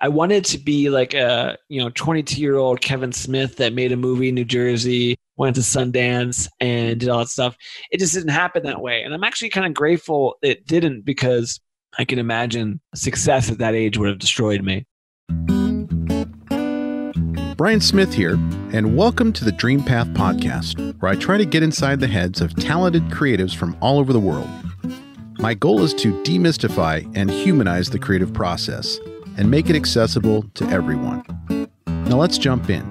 I wanted to be like a you know 22 year old Kevin Smith that made a movie in New Jersey, went to Sundance, and did all that stuff. It just didn't happen that way, and I'm actually kind of grateful it didn't because I can imagine success at that age would have destroyed me. Brian Smith here, and welcome to the Dream Path Podcast, where I try to get inside the heads of talented creatives from all over the world. My goal is to demystify and humanize the creative process and make it accessible to everyone. Now let's jump in.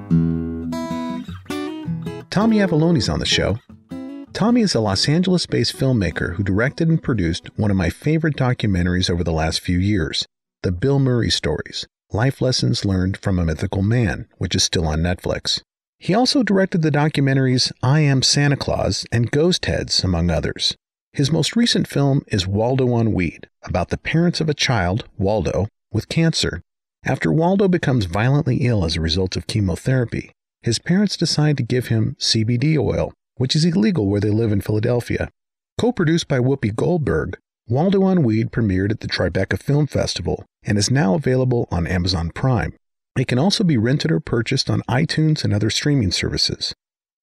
Tommy Avallone's on the show. Tommy is a Los Angeles based filmmaker who directed and produced one of my favorite documentaries over the last few years The Bill Murray Stories Life Lessons Learned from a Mythical Man, which is still on Netflix. He also directed the documentaries I Am Santa Claus and Ghost Heads, among others. His most recent film is Waldo on Weed, about the parents of a child, Waldo, with cancer. After Waldo becomes violently ill as a result of chemotherapy, his parents decide to give him CBD oil, which is illegal where they live in Philadelphia. Co produced by Whoopi Goldberg, Waldo on Weed premiered at the Tribeca Film Festival and is now available on Amazon Prime. It can also be rented or purchased on iTunes and other streaming services.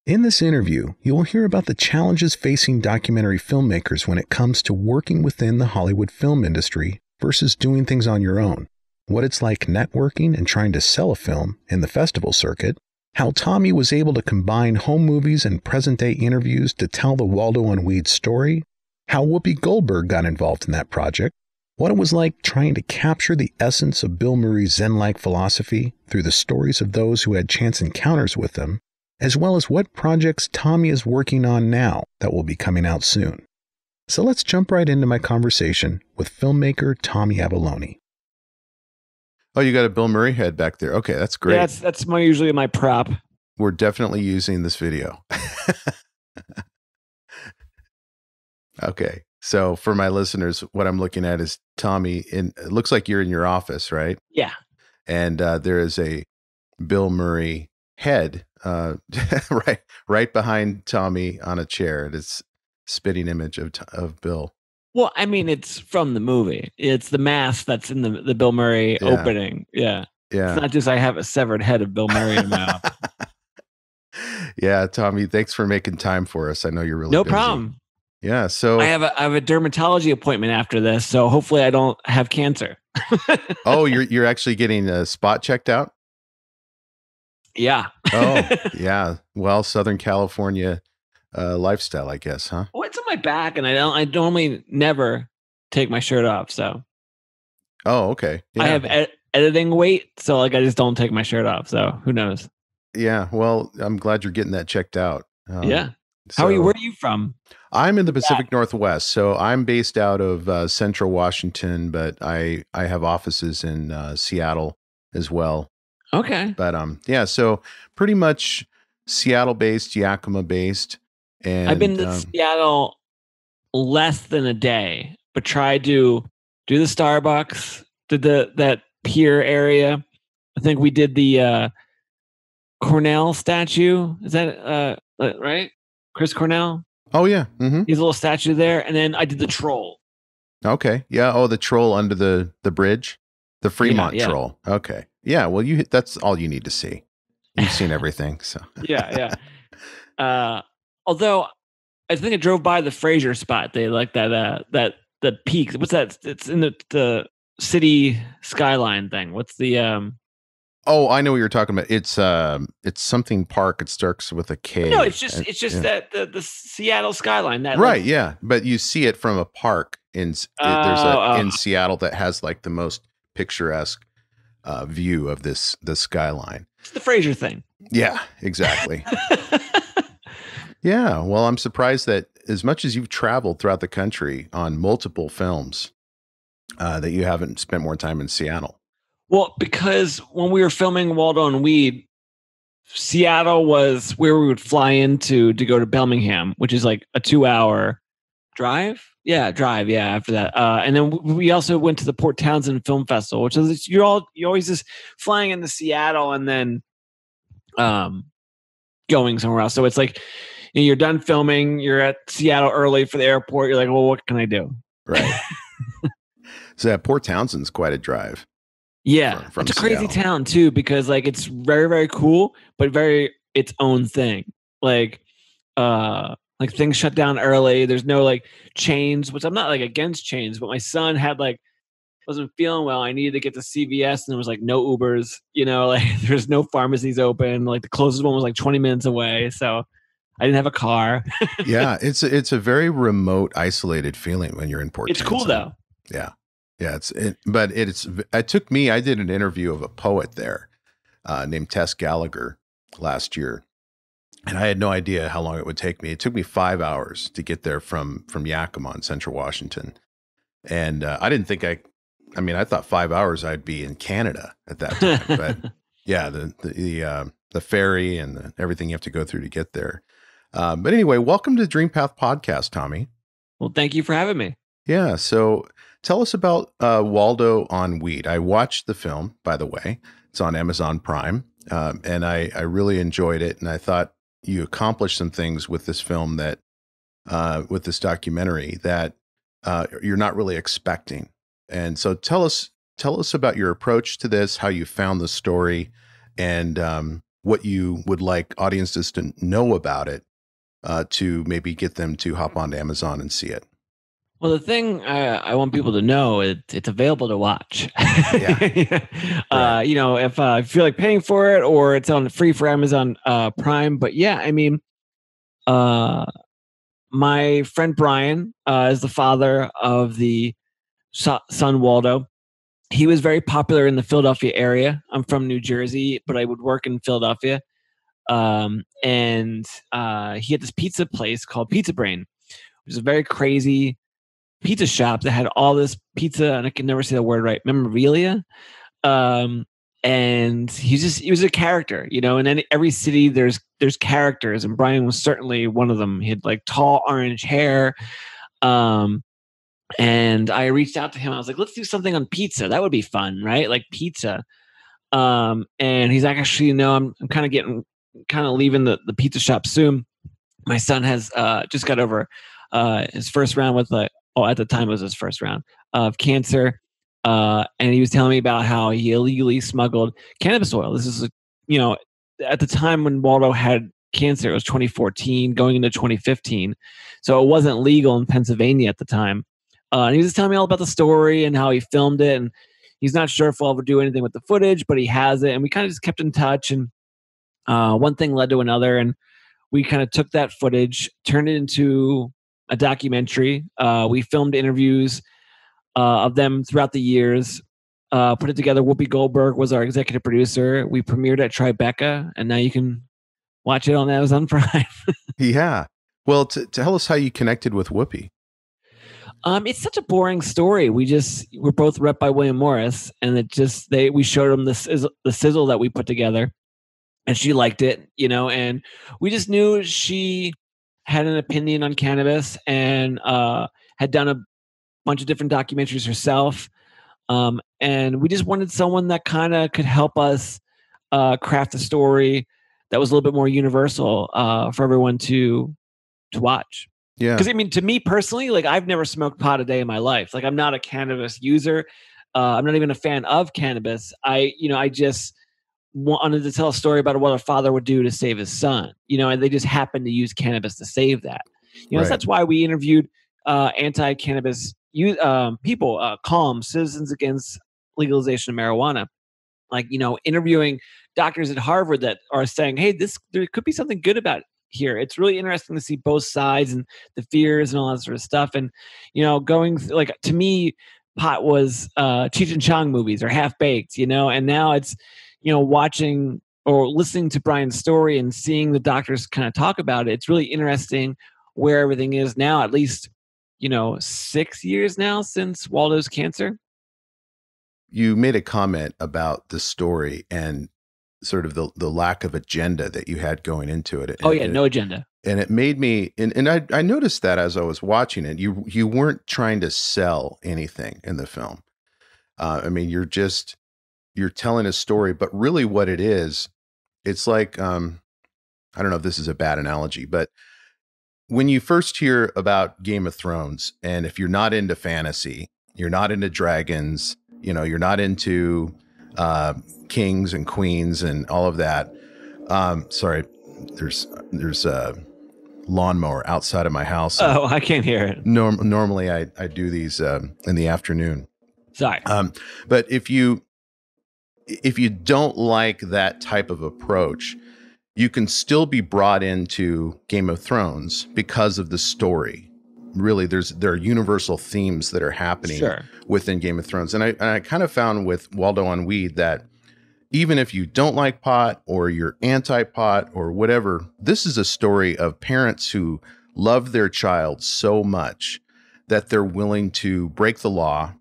In this interview, you will hear about the challenges facing documentary filmmakers when it comes to working within the Hollywood film industry versus doing things on your own, what it's like networking and trying to sell a film in the festival circuit, how Tommy was able to combine home movies and present day interviews to tell the Waldo on Weed story, how Whoopi Goldberg got involved in that project, what it was like trying to capture the essence of Bill Murray's Zen like philosophy through the stories of those who had chance encounters with him, as well as what projects Tommy is working on now that will be coming out soon. So let's jump right into my conversation with filmmaker Tommy Avallone. Oh, you got a Bill Murray head back there. Okay, that's great. Yeah, that's that's my usually my prop. We're definitely using this video. okay. So for my listeners, what I'm looking at is Tommy in it looks like you're in your office, right? Yeah. And uh, there is a Bill Murray head uh, right right behind Tommy on a chair. It's spitting image of of Bill. Well, I mean, it's from the movie. It's the mask that's in the the Bill Murray Yeah. opening. Yeah. Yeah. It's not just I have a severed head of Bill Murray in my office. yeah, Tommy, thanks for making time for us. I know you're really no busy. problem. Yeah, so I have a I have a dermatology appointment after this, so hopefully I don't have cancer. oh, you're you're actually getting a spot checked out? Yeah. Oh, yeah. Well, Southern California uh, lifestyle, I guess, huh? well, it's on my back, and I don't. I normally never take my shirt off, so Oh, okay. I have ed- editing weight, so like I just don't take my shirt off. So who knows? Yeah, well, I'm glad you're getting that checked out. Um, yeah. How are you? Where are you from? I'm in the Pacific Northwest, so I'm based out of uh, Central Washington, but I I have offices in uh, Seattle as well. Okay. But um, yeah, so pretty much Seattle based, Yakima based, and I've been to um, Seattle less than a day, but tried to do the Starbucks, did the that pier area. I think we did the uh Cornell statue. Is that uh uh, right? Chris Cornell. oh yeah, hmm He's a little statue there, and then I did the troll. okay, yeah. Oh, the troll under the the bridge, the Fremont yeah. troll. Okay, yeah. Well, you that's all you need to see. You've seen everything, so Yeah, yeah. uh although I think I drove by the Frasier spot. They like that uh that the peak. What's that? It's in the the city skyline thing. What's the um Oh, I know what you're talking about. It's um, it's something park. It starts with a K. No, it's just it's just yeah. that the, the Seattle skyline. That right. like, Yeah, but you see it from a park in there's Oh, a oh. in Seattle that has like the most picturesque uh, view of this the skyline. it's the Frasier thing. Yeah, exactly. yeah. Well, I'm surprised that as much as you've traveled throughout the country on multiple films, uh, that you haven't spent more time in Seattle. well, because when we were filming Waldo on Weed, Seattle was where we would fly into to go to Bellingham, which is like a two-hour drive. Yeah, drive. Yeah, after that, uh, and then we also went to the Port Townsend Film Festival, which is you're all you're always just flying into Seattle and then um going somewhere else. So it's like you know, you're done filming, you're at Seattle early for the airport. You're like, well, what can I do? Right. so that Port Townsend's quite a drive. Yeah, from- from it's a crazy town too because like it's very very cool, but very its own thing. Like, uh, like things shut down early. There's no like chains, which I'm not like against chains, but my son had like wasn't feeling well. I needed to get to CVS, and there was like no Ubers. You know, like there's no pharmacies open. Like the closest one was like 20 minutes away, so I didn't have a car. yeah, it's a, it's a very remote, isolated feeling when you're in Port. it's cool though. Yeah, yeah. It's it, but it's it took me. I did an interview of a poet there uh, named Tess Gallagher last year, and I had no idea how long it would take me. It took me five hours to get there from from Yakima in Central Washington, and uh, I didn't think I. I mean, I thought five hours I'd be in Canada at that time, but yeah, the the the, uh, the ferry and the, everything you have to go through to get there. Um, but anyway, welcome to Dream Path Podcast, Tommy. well, thank you for having me. Yeah. So tell us about uh, Waldo on Weed. I watched the film, by the way. It's on Amazon Prime, um, and I, I really enjoyed it. And I thought you accomplished some things with this film that, uh, with this documentary that uh, you're not really expecting. And so tell us tell us about your approach to this, how you found the story, and um, what you would like audiences to know about it uh, to maybe get them to hop onto Amazon and see it. Well, the thing I, I want people to know is it's available to watch. Yeah. uh, you know, if uh, if feel like paying for it or it's on free for Amazon uh, Prime. But yeah, I mean, uh, my friend Brian uh, is the father of the son Waldo. He was very popular in the Philadelphia area. I'm from New Jersey, but I would work in Philadelphia. Um, and uh, he had this pizza place called Pizza Brain, which is a very crazy pizza shop that had all this pizza, and I can never say the word right, memorabilia. Um, and he's just he was a character, you know. And then every city there's there's characters, and Brian was certainly one of them. He had like tall orange hair. Um, and I reached out to him. I was like, let's do something on pizza. That would be fun, right? Like pizza. Um, and he's like, actually, no, I'm I'm kind of getting kind of leaving the, the pizza shop soon. My son has uh just got over uh his first round with like oh at the time it was his first round of cancer. Uh and he was telling me about how he illegally smuggled cannabis oil. This is you know, at the time when Waldo had cancer, it was 2014 going into 2015. So it wasn't legal in Pennsylvania at the time. Uh, and he was telling me all about the story and how he filmed it. And he's not sure if we'll ever do anything with the footage, but he has it. And we kind of just kept in touch. And uh, one thing led to another. And we kind of took that footage, turned it into a documentary. Uh, we filmed interviews uh, of them throughout the years. Uh, put it together. Whoopi Goldberg was our executive producer. We premiered at Tribeca, and now you can watch it on Amazon Prime. Yeah. Well, t- tell us how you connected with Whoopi. Um, it's such a boring story. We just we're both rep by William Morris, and it just they we showed them the sizzle, the sizzle that we put together, and she liked it, you know, and we just knew she had an opinion on cannabis and uh, had done a bunch of different documentaries herself, um, and we just wanted someone that kind of could help us uh, craft a story that was a little bit more universal uh, for everyone to to watch Yeah. because I mean, to me personally, like I've never smoked pot a day in my life. Like I'm not a cannabis user. Uh, I'm not even a fan of cannabis. I, you know, I just wanted to tell a story about what a father would do to save his son. You know, and they just happened to use cannabis to save that. You know, so that's why we interviewed uh, anti-cannabis you um, people, uh, Calm, Citizens Against Legalization of Marijuana. Like you know, interviewing doctors at Harvard that are saying, "Hey, this there could be something good about it here." It's really interesting to see both sides and the fears and all that sort of stuff. And you know, going th- like to me, pot was uh, Cheech and Chong movies or Half Baked, you know, and now it's you know watching or listening to Brian's story and seeing the doctors kind of talk about it. It's really interesting where everything is now. At least you know six years now since Waldo's cancer. You made a comment about the story and sort of the, the lack of agenda that you had going into it. Oh And yeah, it- no agenda. and it made me and, and I, I noticed that as I was watching it, you you weren't trying to sell anything in the film. Uh, I mean, you're just you're telling a story, but really what it is, it's like um, I don't know if this is a bad analogy, but when you first hear about Game of Thrones, and if you're not into fantasy, you're not into dragons, you know, you're not into uh, kings and queens and all of that. Um, sorry, there's there's a lawnmower outside of my house. Oh, I can't hear it. Norm- normally, I I do these um, in the afternoon. Sorry. Um, but if you if you don't like that type of approach, you can still be brought into Game of Thrones because of the story. Really, there's there are universal themes that are happening Sure. within Game of Thrones, and I and I kind of found with Waldo on Weed that even if you don't like pot or you're anti-pot or whatever, this is a story of parents who love their child so much that they're willing to break the law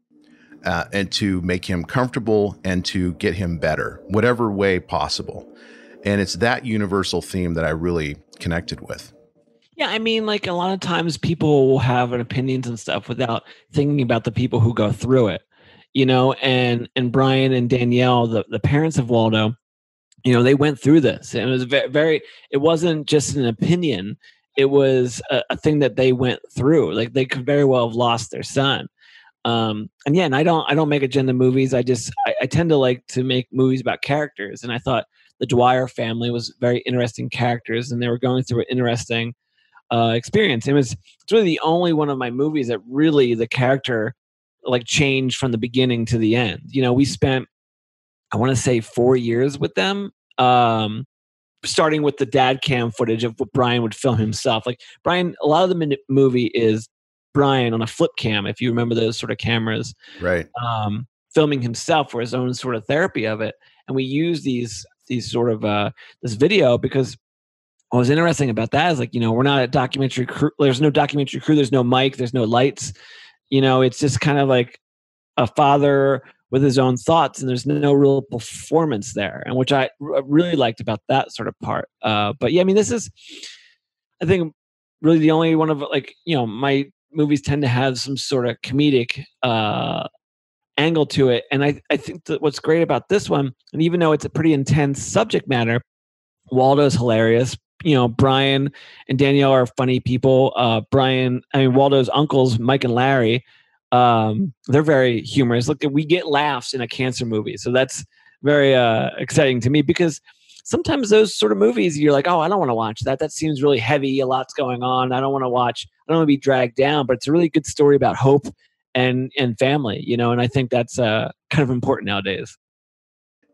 uh, and to make him comfortable and to get him better, whatever way possible. And it's that universal theme that I really connected with. Yeah, I mean, like a lot of times people will have an opinions and stuff without thinking about the people who go through it, you know. And and Brian and Danielle, the the parents of Waldo, you know, they went through this, and it was very, very. It wasn't just an opinion; it was a, a thing that they went through. Like they could very well have lost their son. Um, and yeah, and I don't, I don't make agenda movies. I just, I, I tend to like to make movies about characters, and I thought the Dwyer family was very interesting characters, and they were going through an interesting uh, experience. It was it's really the only one of my movies that really the character like changed from the beginning to the end. You know, we spent I want to say four years with them. Um, starting with the dad cam footage of what Brian would film himself. Like Brian, a lot of the movie is Brian on a flip cam, if you remember those sort of cameras, Right. um, filming himself for his own sort of therapy of it. And we use these these sort of uh, this video because what was interesting about that is like you know we're not a documentary crew. There's no documentary crew. There's no mic. There's no lights. You know, it's just kind of like a father with his own thoughts, and there's no real performance there, and which I r- really liked about that sort of part. Uh, but yeah, I mean, this is, I think, really the only one of like you know my movies tend to have some sort of comedic uh, angle to it, and I I think that what's great about this one, and even though it's a pretty intense subject matter, Waldo's hilarious. You know, Brian and Danielle are funny people. Uh, Brian, I mean, Waldo's uncles, Mike and Larry, um, they're very humorous. Look, we get laughs in a cancer movie, so that's very uh, exciting to me because sometimes those sort of movies, you're like, oh, I don't want to watch that. That seems really heavy. A lot's going on. I don't want to watch. I don't want to be dragged down. But it's a really good story about hope and and family, you know. And I think that's uh, kind of important nowadays.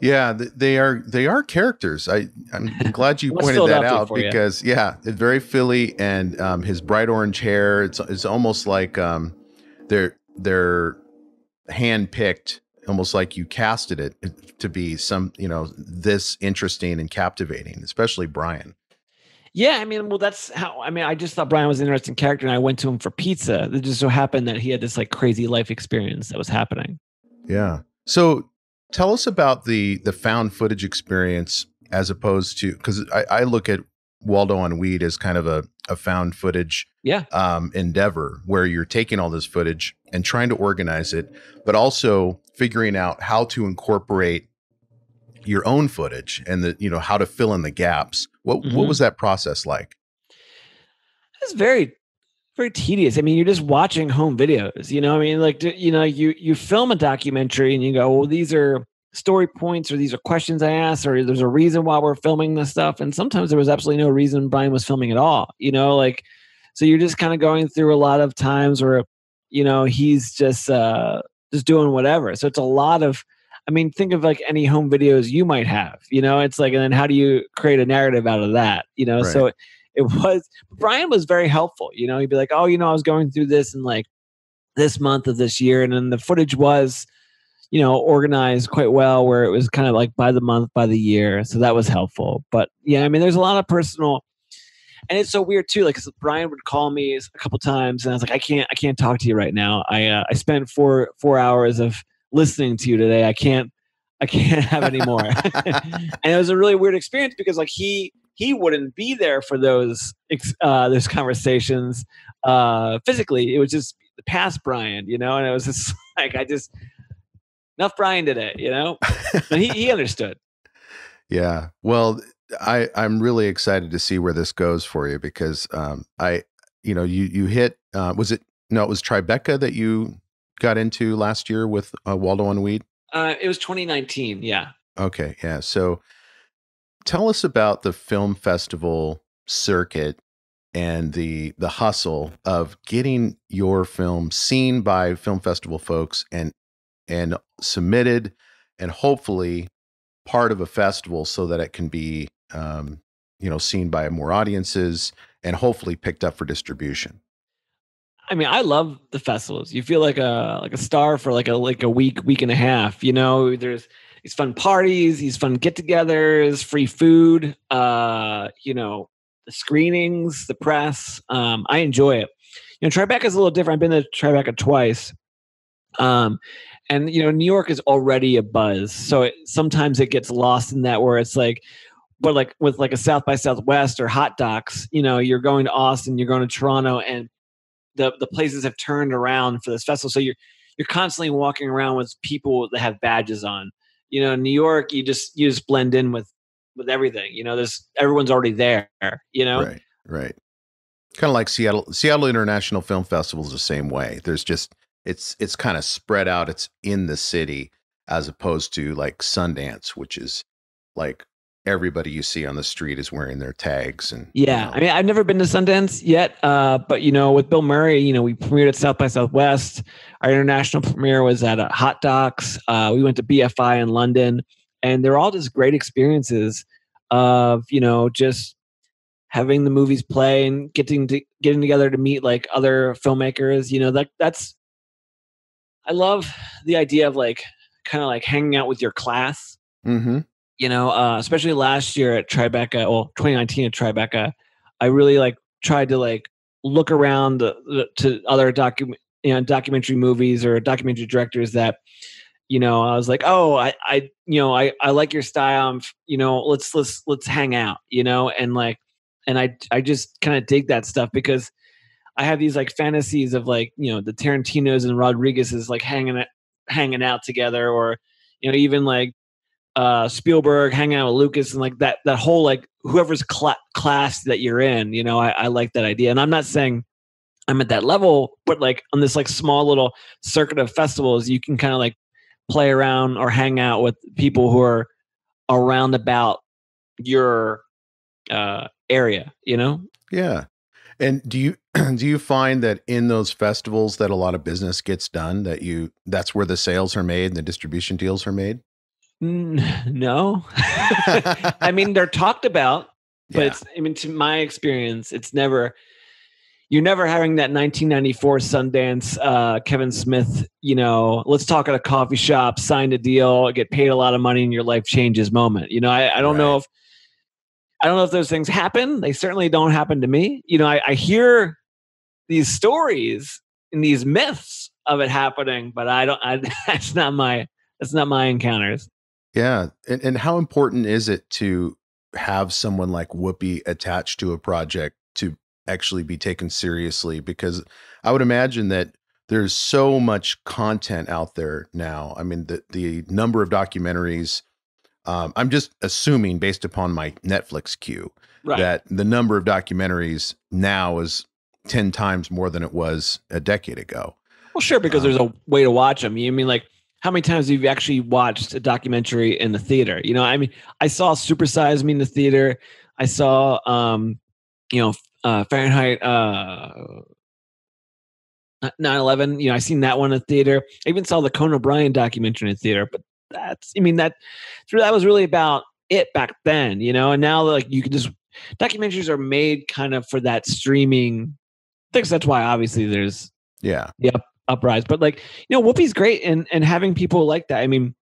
Yeah, they are they are characters. I I'm glad you pointed that out for you? because yeah, it's very Philly and um, his bright orange hair. It's it's almost like um, they're they're hand picked, almost like you casted it to be some you know this interesting and captivating, especially Brian. Yeah, I mean, well, that's how. I mean, I just thought Brian was an interesting character, and I went to him for pizza. It just so happened that he had this like crazy life experience that was happening. Yeah. So tell us about the the found footage experience as opposed to because I, I look at Waldo on Weed as kind of a, a found footage Yeah, um, endeavor where you're taking all this footage and trying to organize it, but also figuring out how to incorporate your own footage and the you know how to fill in the gaps. What Mhm. what was that process like? it's very, very tedious. I mean, you're just watching home videos. You know, I mean, like you know, you you film a documentary and you go, well, these are story points or these are questions I asked or there's a reason why we're filming this stuff. And sometimes there was absolutely no reason Brian was filming at all. You know, like so you're just kind of going through a lot of times where you know he's just uh just doing whatever. So it's a lot of I mean, think of like any home videos you might have, you know, it's like, and then how do you create a narrative out of that? You know, so it, it was, Brian was very helpful. You know, he'd be like, oh, you know, I was going through this and like this month of this year. And then the footage was, you know, organized quite well where it was kind of like by the month, by the year. So that was helpful. But yeah, I mean, there's a lot of personal, and it's so weird too. Like 'cause Brian would call me a couple times, and I was like, I can't, I can't talk to you right now. I uh, I spent four four hours of listening to you today. I can't, I can't have any more. and it was a really weird experience because like he he wouldn't be there for those uh, those conversations uh, physically. It was just the past Brian, you know, and it was just like I just enough Brian did it, you know, and he he understood. Yeah. Well, I I'm really excited to see where this goes for you because um I you know you you hit uh was it no it was Tribeca that you got into last year with uh, Waldo on Weed. Uh, it was 2019. Yeah. Okay. Yeah. So tell us about the film festival circuit and the the hustle of getting your film seen by film festival folks and and submitted and hopefully part of a festival so that it can be um, you know seen by more audiences and hopefully picked up for distribution I mean, I love the festivals. You feel like a like a star for like a like a week, week and a half. You know, there's these fun parties, these fun get-togethers, free food. Uh, you know, the screenings, the press. Um, I enjoy it. You know, Tribeca is a little different. I've been to Tribeca twice. Um, and you know, New York is already a buzz, so it, sometimes it gets lost in that where it's like, but like with like a South by Southwest or Hot Docs, you know, you're going to Austin, you're going to Toronto, and the the places have turned around for this festival. So you're you're constantly walking around with people that have badges on. You know, in New York, you just you just blend in with with everything. You know, there's everyone's already there. You know, right, right. Kind of like Seattle Seattle International Film Festival is the same way. There's just it's it's kind of spread out. It's in the city as opposed to like Sundance, which is like everybody you see on the street is wearing their tags and yeah you know. i mean i've never been to sundance yet uh, but you know with bill murray you know we premiered at south by southwest. Our international premiere was at uh, hot docs. Uh, we went to bfi in london and they're all just great experiences of you know just having the movies play and getting to getting together to meet like other filmmakers you know that that's i love the idea of like kind of like hanging out with your class. Mm-hmm you know, uh, especially last year at Tribeca, well, 2019 at Tribeca, I really like tried to like look around the, the, to other document, you know, documentary movies or documentary directors that, you know, I was like, oh, I, I, you know, I, I like your style. I'm, you know, let's, let's, let's hang out, you know, and like, and I, I just kind of dig that stuff because I have these like fantasies of like, you know, the Tarantinos and Rodriguez's like hanging, hanging out together or, you know, even like uh, Spielberg, hanging out with Lucas, and like that that whole like whoever's cl- class that you're in. You know, I, I like that idea, and I'm not saying I'm at that level, but like on this like small little circuit of festivals, you can kind of like play around or hang out with people who are around about your uh, area. You know? Yeah. And do you do you find that in those festivals that a lot of business gets done that you that's where the sales are made and the distribution deals are made? No, I mean they're talked about, but yeah. it's. I mean, to my experience, it's never. You're never having that 1994 Sundance uh, Kevin Smith. You know, let's talk at a coffee shop, sign a deal, get paid a lot of money, and your life changes moment. You know, I, I don't right. know if I don't know if those things happen. They certainly don't happen to me. You know, I, I hear these stories and these myths of it happening, but I don't. I, that's not my. That's not my encounters. Yeah. And, and how important is it to have someone like Whoopi attached to a project to actually be taken seriously? Because I would imagine that there's so much content out there now. I mean, the, the number of documentaries, um, I'm just assuming based upon my Netflix queue right. that the number of documentaries now is 10 times more than it was a decade ago. Well, sure, because um, there's a way to watch them. You mean like how many times have you actually watched a documentary in the theater? You know, I mean, I saw Super Size Me in the theater. I saw, um, you know, uh, Fahrenheit uh, 9/11. You know, I seen that one in the theater. I even saw the Conan O'Brien documentary in the theater. But that's, I mean, that that was really about it back then. You know, and now like you can just documentaries are made kind of for that streaming. I think that's why obviously there's yeah the uprise. But like, you know, Whoopi's great and and having people like that. I mean,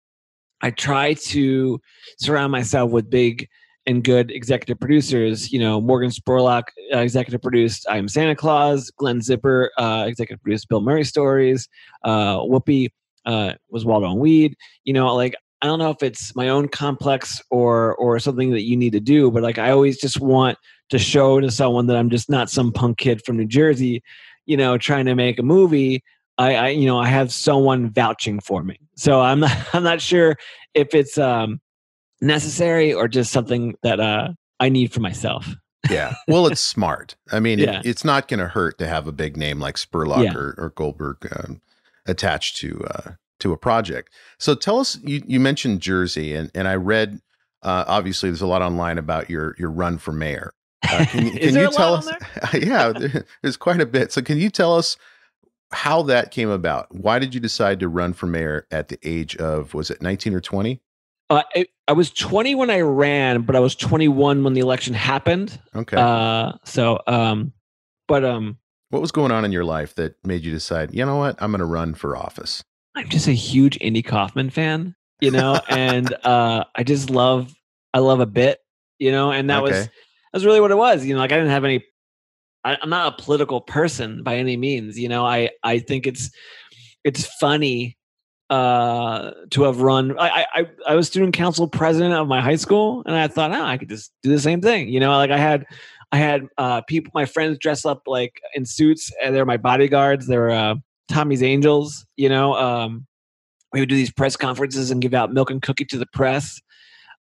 I try to surround myself with big and good executive producers. You know, Morgan Spurlock, uh, executive produced I Am Santa Claus. Glenn Zipper, uh, executive produced Bill Murray Stories. Uh, Whoopi uh, was Waldo on Weed. You know, like I don't know if it's my own complex or or something that you need to do, but like I always just want to show to someone that I'm just not some punk kid from New Jersey, you know, trying to make a movie. I, I, you know I have someone vouching for me. So I'm not I'm not sure if it's um, necessary or just something that uh, I need for myself. yeah. Well, it's smart. I mean, yeah. it, it's not going to hurt to have a big name like Spurlock yeah. or, or, Goldberg um, attached to uh, to a project. So tell us, you, you mentioned Jersey, and and I read uh, obviously there's a lot online about your your run for mayor. Uh, can, can you tell us? yeah, there's quite a bit. So can you tell us how that came about? Why did you decide to run for mayor at the age of was it 19 or 20? Uh, I, I was 20 when I ran, but I was 21 when the election happened. Okay. Uh, so, um, but um, what was going on in your life that made you decide? You know what? I'm going to run for office. I'm just a huge Andy Kaufman fan, you know, and uh, I just love I love a bit, you know, and that okay. was that's really what it was. You know, like I didn't have any. I, I'm not a political person by any means. You know, I I think it's it's funny uh to have run I, I i was student council president of my high school and i thought oh i could just do the same thing you know like i had i had uh people my friends dress up like in suits and they're my bodyguards they're uh tommy's angels you know um we would do these press conferences and give out milk and cookie to the press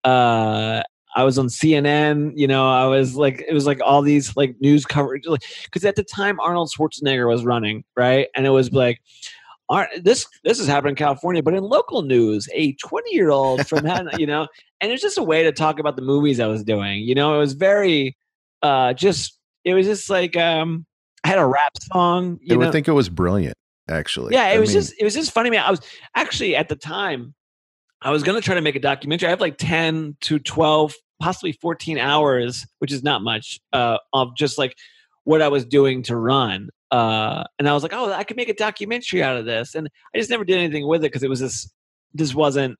uh I was on CNN, you know, I was like, it was like all these like news coverage, like, because at the time Arnold Schwarzenegger was running, right? And it was like, this this is happening in California, but in local news, a 20 year old from you know, and it's just a way to talk about the movies I was doing. You know, it was very, uh, just it was just like um, I had a rap song. You would think it was brilliant, actually. Yeah, it I was mean, just it was just funny, man. I was actually at the time I was going to try to make a documentary. I have like 10 to 12, possibly 14 hours, which is not much, uh, of just like what I was doing to run. Uh, and I was like, oh, I could make a documentary out of this. And I just never did anything with it because it was just, this wasn't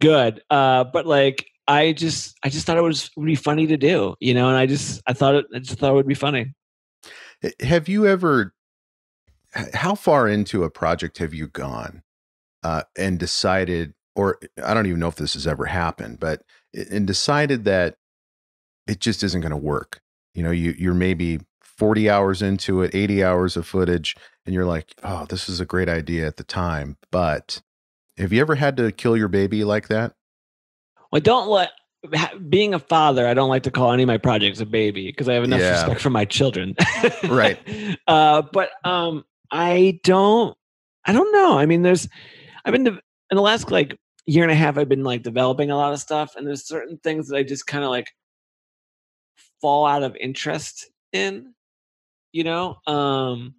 good. Uh, but like, I just, I just thought it was would be funny to do, you know, and I just, I thought it, I just thought it would be funny. Have you ever, how far into a project have you gone uh, and decided or I don't even know if this has ever happened, but and decided that it just isn't going to work. You know, you you're maybe 40 hours into it, 80 hours of footage, and you're like, oh, this is a great idea at the time. But have you ever had to kill your baby like that? Well, don't let being a father, I don't like to call any of my projects a baby because I have enough yeah. respect for my children. right. Uh, but um, I don't. I don't know. I mean, there's. I've been in the last like year and a half, I've been like developing a lot of stuff, and there's certain things that I just kind of like fall out of interest in. You know, um,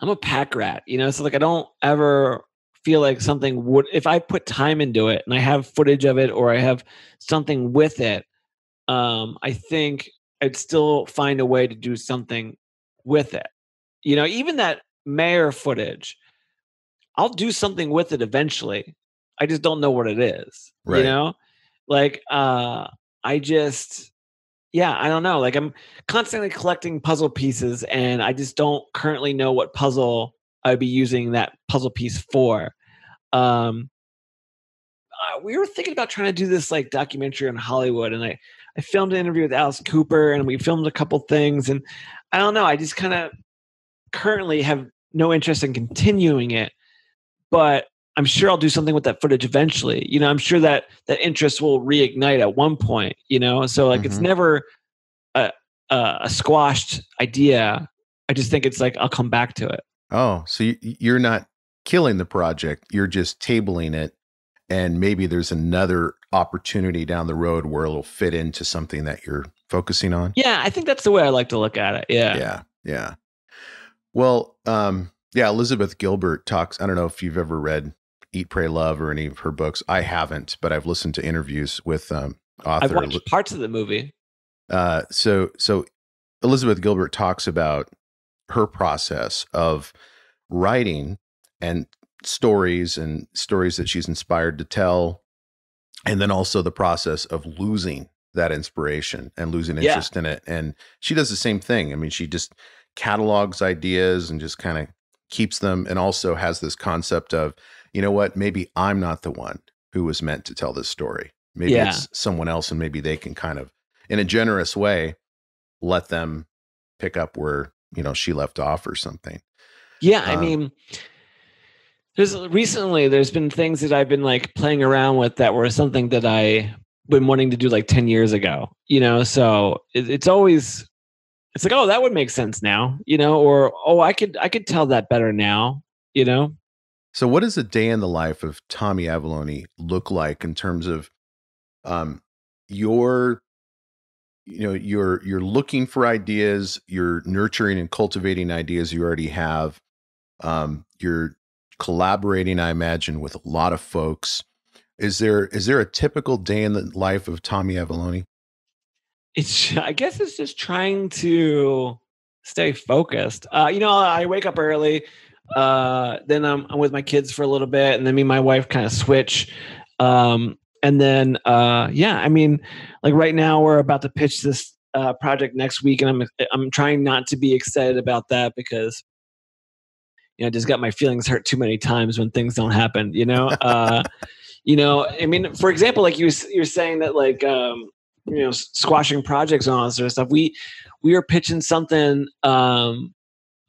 I'm a pack rat. You know, so like I don't ever feel like something would if I put time into it and I have footage of it or I have something with it. Um, I think I'd still find a way to do something with it. You know, even that mayor footage, I'll do something with it eventually. I just don't know what it is. Right. You know? Like uh I just yeah, I don't know. Like I'm constantly collecting puzzle pieces and I just don't currently know what puzzle I'd be using that puzzle piece for. Um uh, we were thinking about trying to do this like documentary on Hollywood and I I filmed an interview with Alice Cooper and we filmed a couple things and I don't know, I just kind of currently have no interest in continuing it. But I'm sure I'll do something with that footage eventually. You know, I'm sure that that interest will reignite at one point. You know, so like mm-hmm. it's never a, a, a squashed idea. I just think it's like I'll come back to it. Oh, so you're not killing the project; you're just tabling it, and maybe there's another opportunity down the road where it'll fit into something that you're focusing on. Yeah, I think that's the way I like to look at it. Yeah, yeah, yeah. Well, um, yeah, Elizabeth Gilbert talks. I don't know if you've ever read Eat, Pray, Love or any of her books. I haven't, but I've listened to interviews with um, author. I've watched parts of the movie. Uh, so, so Elizabeth Gilbert talks about her process of writing and stories and stories that she's inspired to tell, and then also the process of losing that inspiration and losing interest yeah. in it. And she does the same thing. I mean, she just catalogs ideas and just kind of keeps them, and also has this concept of you know what? Maybe I'm not the one who was meant to tell this story. Maybe yeah. it's someone else, and maybe they can kind of, in a generous way, let them pick up where you know she left off or something. Yeah, I um, mean, there's recently there's been things that I've been like playing around with that were something that I been wanting to do like 10 years ago you know so it, it's always it's like oh that would make sense now you know or oh i could i could tell that better now you know So, what does a day in the life of Tommy Avallone look like in terms of um, your, you know, you're you're looking for ideas, you're nurturing and cultivating ideas you already have, um, you're collaborating, I imagine, with a lot of folks. Is there is there a typical day in the life of Tommy Avallone? It's I guess it's just trying to stay focused. Uh, you know, I wake up early uh, then I'm, I'm, with my kids for a little bit, and then me and my wife kind of switch. Um, and then, uh, yeah, I mean, like right now we're about to pitch this uh, project next week, and I'm I'm trying not to be excited about that because you know I just got my feelings hurt too many times when things don't happen. You know, uh, you know, I mean, for example, like you you're saying that like um, you know squashing projects and all that sort of stuff. We we were pitching something um,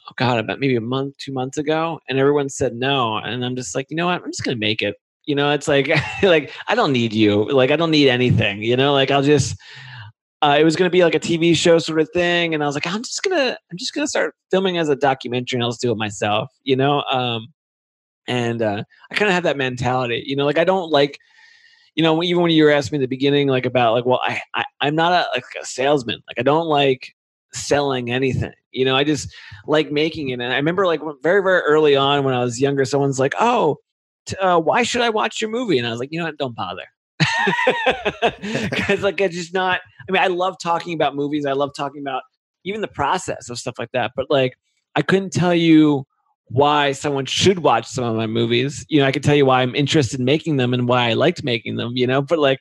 oh god, about maybe a month, two months ago, and everyone said no, and I'm just like, you know what, I'm just gonna make it. You know, it's like like I don't need you, like I don't need anything. You know, like I'll just. Uh, it was to be like a TV show sort of thing, and I was like, I'm just gonna, I'm just gonna start filming as a documentary, and I'll just do it myself, you know. Um, and uh, I kind of have that mentality, you know, like I don't like, you know, even when you were asking me in the beginning, like about like, well, I, I I'm not a like a salesman, like I don't like selling anything. You know, I just like making it. And I remember like very, very early on when I was younger, someone's like, oh, t- uh, why should I watch your movie? And I was like, you know what? Don't bother. Because like I just not. I mean, I love talking about movies. I love talking about even the process of stuff like that. But like, I couldn't tell you why someone should watch some of my movies. You know, I could tell you why I'm interested in making them and why I liked making them. You know, but like,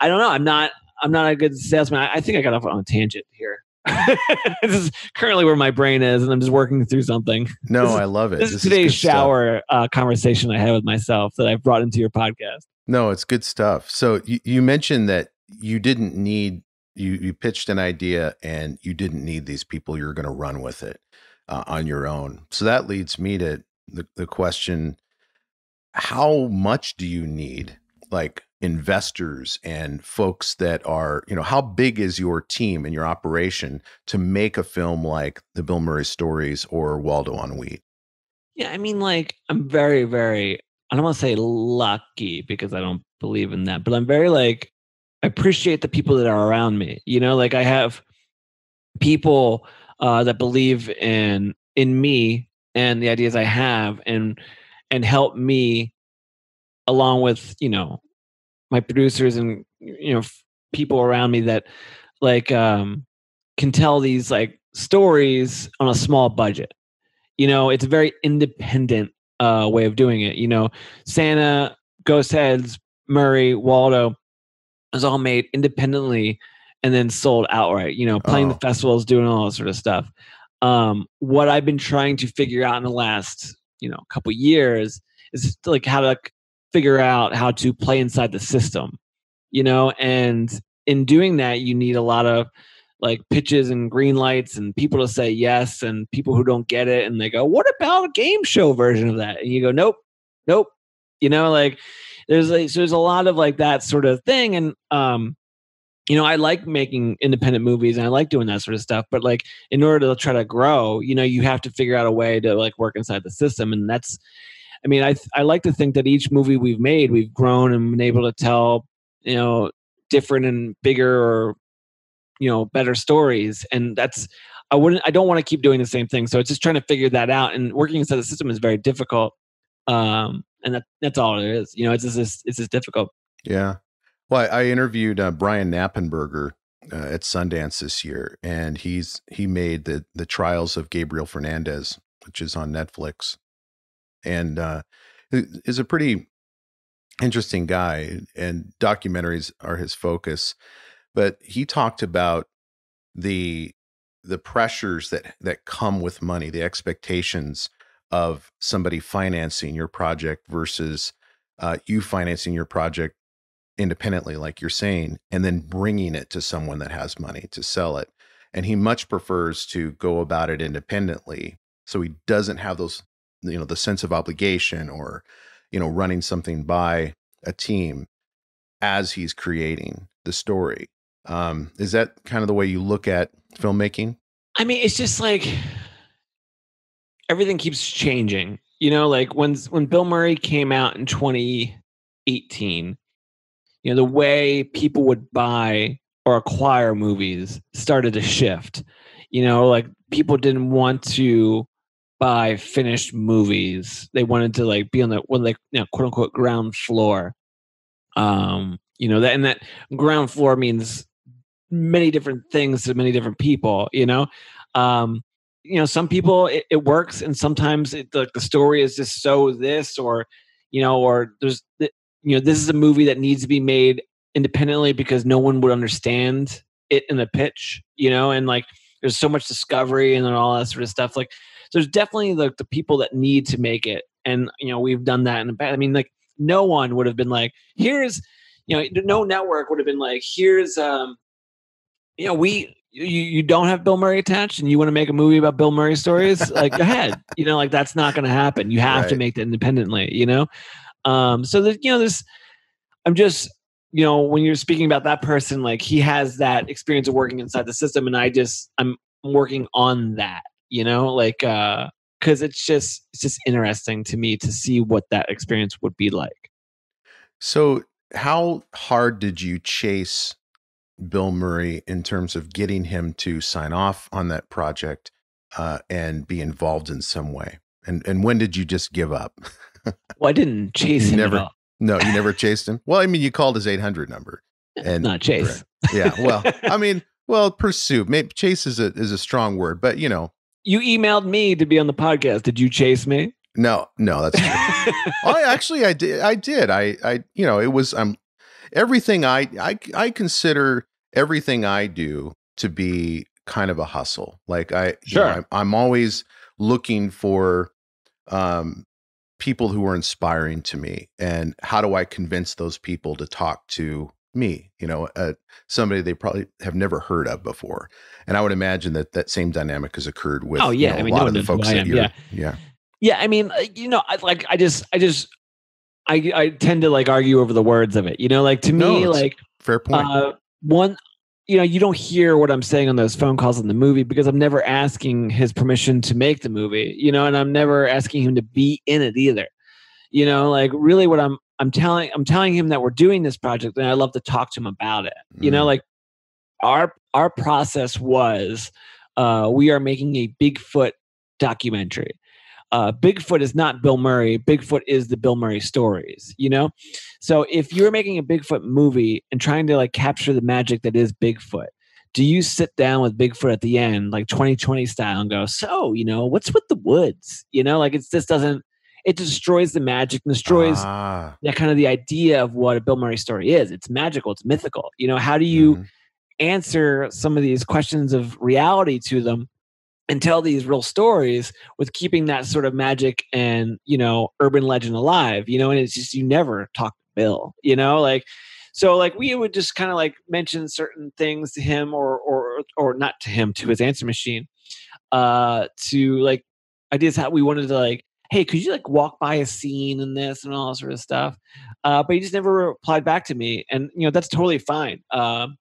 I don't know. I'm not. I'm not a good salesman. I, I think I got off on a tangent here. this is currently where my brain is, and I'm just working through something. No, is, I love it. This, this is today's shower uh, conversation I had with myself that I've brought into your podcast. No, it's good stuff. So you, you mentioned that you didn't need you you pitched an idea and you didn't need these people. You're going to run with it uh, on your own. So that leads me to the, the question: How much do you need? Like investors and folks that are, you know, how big is your team and your operation to make a film like the Bill Murray stories or Waldo on Weed? Yeah, I mean, like, I'm very, very, I don't want to say lucky because I don't believe in that, but I'm very, like, I appreciate the people that are around me. You know, like, I have people uh, that believe in in me and the ideas I have and and help me along with you know my producers and you know people around me that like um can tell these like stories on a small budget. You know it's a very independent uh way of doing it. You know santa ghost heads murray waldo is all made independently and then sold outright you know playing oh. the festivals doing all that sort of stuff um what i've been trying to figure out in the last you know couple years is like how to figure out how to play inside the system, you know, and in doing that, you need a lot of like pitches and green lights and people to say yes and people who don't get it and they go, what about a game show version of that? And you go, nope, nope. You know, like there's a, so there's a lot of like that sort of thing. And, um, you know, I like making independent movies and I like doing that sort of stuff. But like, in order to try to grow, you know, you have to figure out a way to like work inside the system, and that's I mean, I I like to think that each movie we've made, we've grown and been able to tell, you know, different and bigger or you know better stories, and that's I wouldn't I don't want to keep doing the same thing. So it's just trying to figure that out, and working inside the system is very difficult. Um, and that that's all it is. You know, it's just it's just difficult. Yeah. Well, I, I interviewed uh, Brian Knappenberger uh, at Sundance this year, and he's he made the the Trials of Gabriel Fernandez, which is on Netflix, and uh, is a pretty interesting guy. And documentaries are his focus. But he talked about the the pressures that that come with money, the expectations of somebody financing your project versus uh, you financing your project independently, like you're saying, and then bringing it to someone that has money to sell it. And he much prefers to go about it independently, so he doesn't have those you know the sense of obligation or you know running something by a team as he's creating the story. Um is that kind of the way you look at filmmaking? I mean it's just like everything keeps changing. You know, like when when Bill Murray came out in 2018, you know, the way people would buy or acquire movies started to shift. You know, like people didn't want to buy finished movies. They wanted to like be on the well, like you know, quote unquote ground floor. Um, you know that and that ground floor means many different things to many different people. You know, um, you know some people it, it works, and sometimes it, the the story is just so this or you know or there's you know this is a movie that needs to be made independently because no one would understand it in a pitch. You know, and like there's so much discovery and all that sort of stuff. Like there's definitely the, the people that need to make it. And, you know, we've done that in the past. I mean, like no one would have been like, here's, you know, no network would have been like, here's, um, you know, we, you, you don't have Bill Murray attached and you want to make a movie about Bill Murray stories, like go ahead. You know, like that's not going to happen. You have right. to make that independently, you know? Um, so that, you know, this I'm just, you know, when you're speaking about that person, like he has that experience of working inside the system. And I just, I'm working on that you know like uh because it's just it's just interesting to me to see what that experience would be like so how hard did you chase bill murray in terms of getting him to sign off on that project uh, and be involved in some way and and when did you just give up well i didn't chase him never no you never chased him well i mean you called his 800 number and not chase yeah well i mean well pursue maybe chase is a is a strong word but you know you emailed me to be on the podcast. Did you chase me? No, no, that's true. I actually, I did. I did. I, I, you know, it was. Um, everything I, I, I consider everything I do to be kind of a hustle. Like I, sure, you know, I'm, I'm always looking for, um, people who are inspiring to me, and how do I convince those people to talk to me, you know, uh, somebody they probably have never heard of before. And I would imagine that that same dynamic has occurred with oh yeah, you know, I mean, a lot no of the folks that you're, yeah, yeah, yeah. I mean, uh, you know, I, like I just, I just, I, I tend to like argue over the words of it. You know, like to me, no, like fair point. Uh, one, you know, you don't hear what I'm saying on those phone calls in the movie because I'm never asking his permission to make the movie. You know, and I'm never asking him to be in it either. You know, like really, what I'm I'm telling I'm telling him that we're doing this project and I love to talk to him about it. Mm. You know, mm. like our our process was uh, we are making a Bigfoot documentary. Uh, Bigfoot is not Bill Murray. Bigfoot is the Bill Murray stories, you know? So if you're making a Bigfoot movie and trying to like capture the magic that is Bigfoot, do you sit down with Bigfoot at the end, like 2020 style, and go, so, you know, what's with the woods? You know, like it's this doesn't it destroys the magic and destroys ah. that kind of the idea of what a Bill Murray story is. It's magical, it's mythical. You know, how do you mm-hmm. answer some of these questions of reality to them and tell these real stories with keeping that sort of magic and, you know, urban legend alive, you know, and it's just you never talk to Bill, you know, like so like we would just kind of like mention certain things to him or or or not to him to his answer machine uh to like ideas how we wanted to like hey, could you like walk by a scene in this and all that sort of stuff? Uh, but he just never replied back to me, and you know that's totally fine. Um,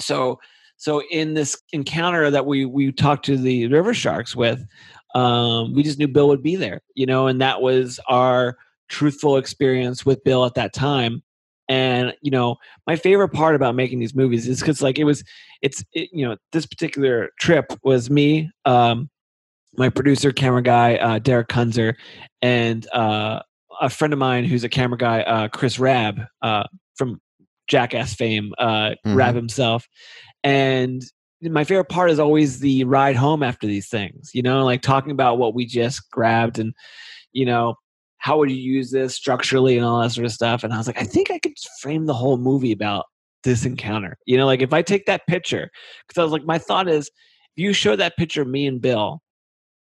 so, so in this encounter that we we talked to the river sharks with, um, we just knew Bill would be there, you know, and that was our truthful experience with Bill at that time. And you know, my favorite part about making these movies is because like it was, it's it, you know, this particular trip was me. Um, my producer, camera guy, uh, Derek Kunzer, and uh, a friend of mine who's a camera guy, uh, Chris Raab uh, from Jackass fame, uh, mm-hmm. Raab himself. And my favorite part is always the ride home after these things, you know, like talking about what we just grabbed and, you know, how would you use this structurally and all that sort of stuff. And I was like, I think I could frame the whole movie about this encounter. You know, like if I take that picture, because I was like, my thought is, if you show that picture of me and Bill,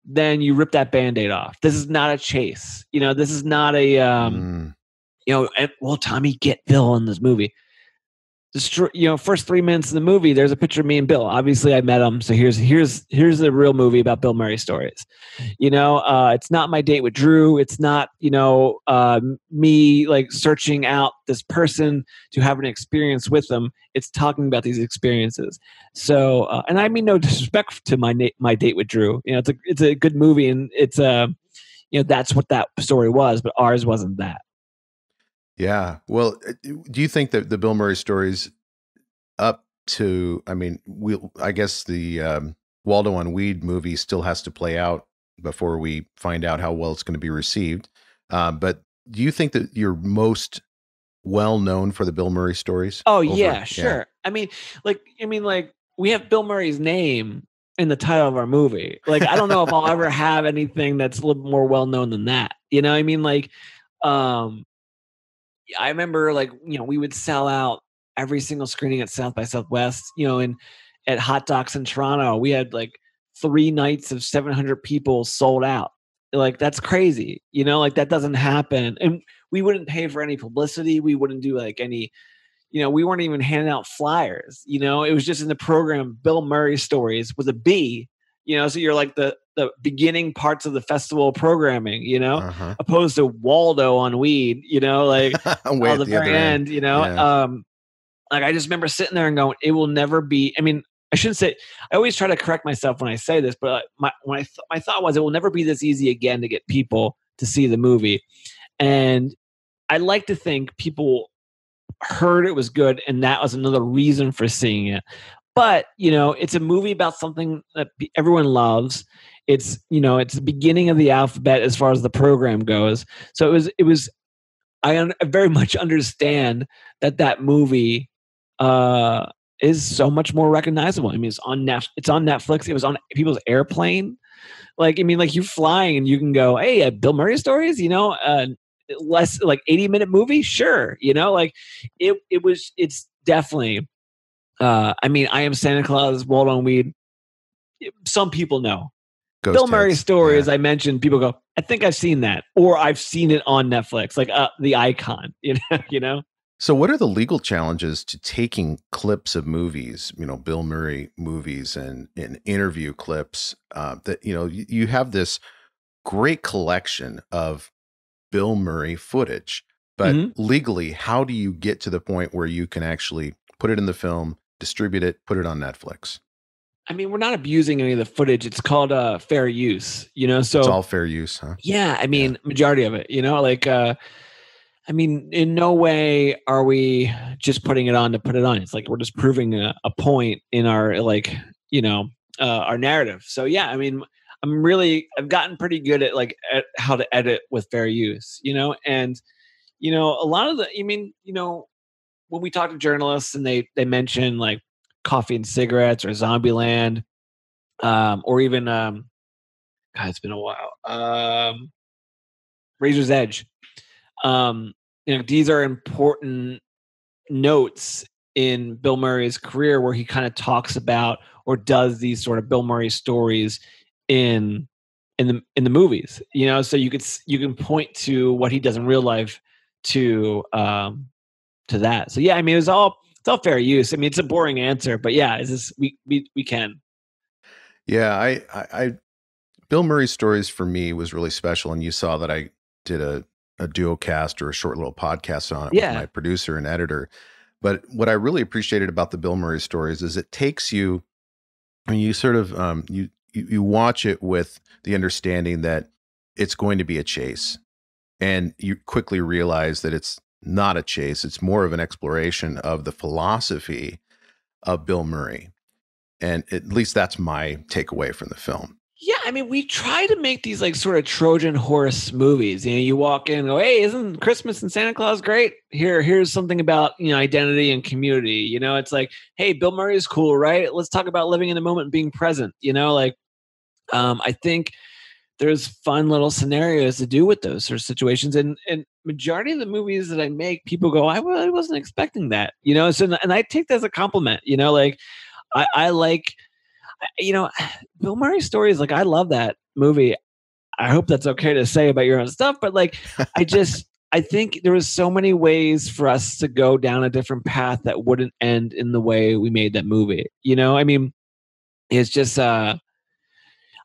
then you rip that band-aid off. This is not a chase. You know, this is not a um mm. you know, well, Tommy get Bill in this movie you know first three minutes of the movie there's a picture of me and bill. Obviously i met him so here's here's here's the real movie about bill murray stories. You know uh, it's not my date with drew. It's not you know uh, me like searching out this person to have an experience with them. It's talking about these experiences. So uh, and i mean no disrespect to my na- my date with drew. You know it's a it's a good movie and it's a uh, you know that's what that story was but ours wasn't that yeah well uh, do you think that the bill murray stories up to i mean we i guess the um, waldo on weed movie still has to play out before we find out how well it's going to be received uh, but do you think that you're most well known for the bill murray stories oh over, yeah sure yeah. i mean like i mean like we have bill murray's name in the title of our movie. Like, I don't know if I'll ever have anything that's a little more well known than that. You know, I mean, like, um, I remember like you know we would sell out every single screening at South by Southwest. You know, and at Hot Docs in Toronto, we had like three nights of 700 people sold out. Like that's crazy. You know, like that doesn't happen, and we wouldn't pay for any publicity. We wouldn't do like any you know, we weren't even handing out flyers. You know, it was just in the program Bill Murray stories with a B. You know, so you're like the the beginning parts of the festival programming. You know, uh-huh. opposed to Waldo on weed. You know, like on the, very end. You know, yeah. um, like I just remember sitting there and going, "It will never be." I mean, I shouldn't say. I always try to correct myself when I say this, but my my th- my thought was, it will never be this easy again to get people to see the movie, and I like to think people heard it was good and that was another reason for seeing it but you know it's a movie about something that everyone loves. It's you know it's the beginning of the alphabet as far as the program goes. So it was it was i un- very much understand that that movie uh is so much more recognizable. I mean it's on net it's on netflix. It was on people's airplane. Like i mean like you're flying and you can go hey uh, bill murray stories you know uh, less like 80 minute movie? Sure you know like it it was it's definitely uh i mean i am santa claus Waldo on Weed some people know Ghost bill Murray's story yeah. as i mentioned people go i think i've seen that or i've seen it on netflix like uh, the icon you know you know so what are the legal challenges to taking clips of movies you know bill murray movies and, and interview clips uh, that you know you, you have this great collection of Bill Murray footage. But mm-hmm. legally, how do you get to the point where you can actually put it in the film, distribute it, put it on Netflix? I mean, we're not abusing any of the footage. It's called uh, fair use, you know. So it's all fair use, huh? Yeah, I mean, yeah. majority of it, you know, like uh, I mean, in no way are we just putting it on to put it on. It's like we're just proving a, a point in our like, you know, uh, our narrative. So yeah, I mean, I'm really I've gotten pretty good at like at how to edit with fair use, you know, and you know a lot of the I mean you know when we talk to journalists and they they mention like coffee and cigarettes or Zombieland, um, or even um, God, it's been a while. Um, Razor's Edge. Um, you know, these are important notes in Bill Murray's career where he kind of talks about or does these sort of Bill Murray stories in in the in the movies you know so you could you can point to what he does in real life to um to that. So yeah i mean it was all it's all fair use. I mean it's a boring answer but yeah is this we we, we can. Yeah I, I i bill murray's stories for me was really special and you saw that i did a a duo cast or a short little podcast on it yeah. with my producer and editor. But what i really appreciated about the bill murray stories is it takes you I mean, you sort of um, you you, you watch it with the understanding that it's going to be a chase and you quickly realize that it's not a chase it's more of an exploration of the philosophy of bill murray. And at least that's my takeaway from the film. Yeah i mean we try to make these like sort of trojan horse movies. You know you walk in and go hey isn't christmas and santa claus great? Here here's something about you know identity and community. You know it's like hey bill murray is cool right? Let's talk about living in the moment and being present. You know like um, I think there's fun little scenarios to do with those sort of situations and and majority of the movies that i make people go i really wasn't expecting that you know so and i take that as a compliment you know like i i like you know bill murray stories like i love that movie. I hope that's okay to say about your own stuff but like i just i think there was so many ways for us to go down a different path that wouldn't end in the way we made that movie you know? I mean it's just uh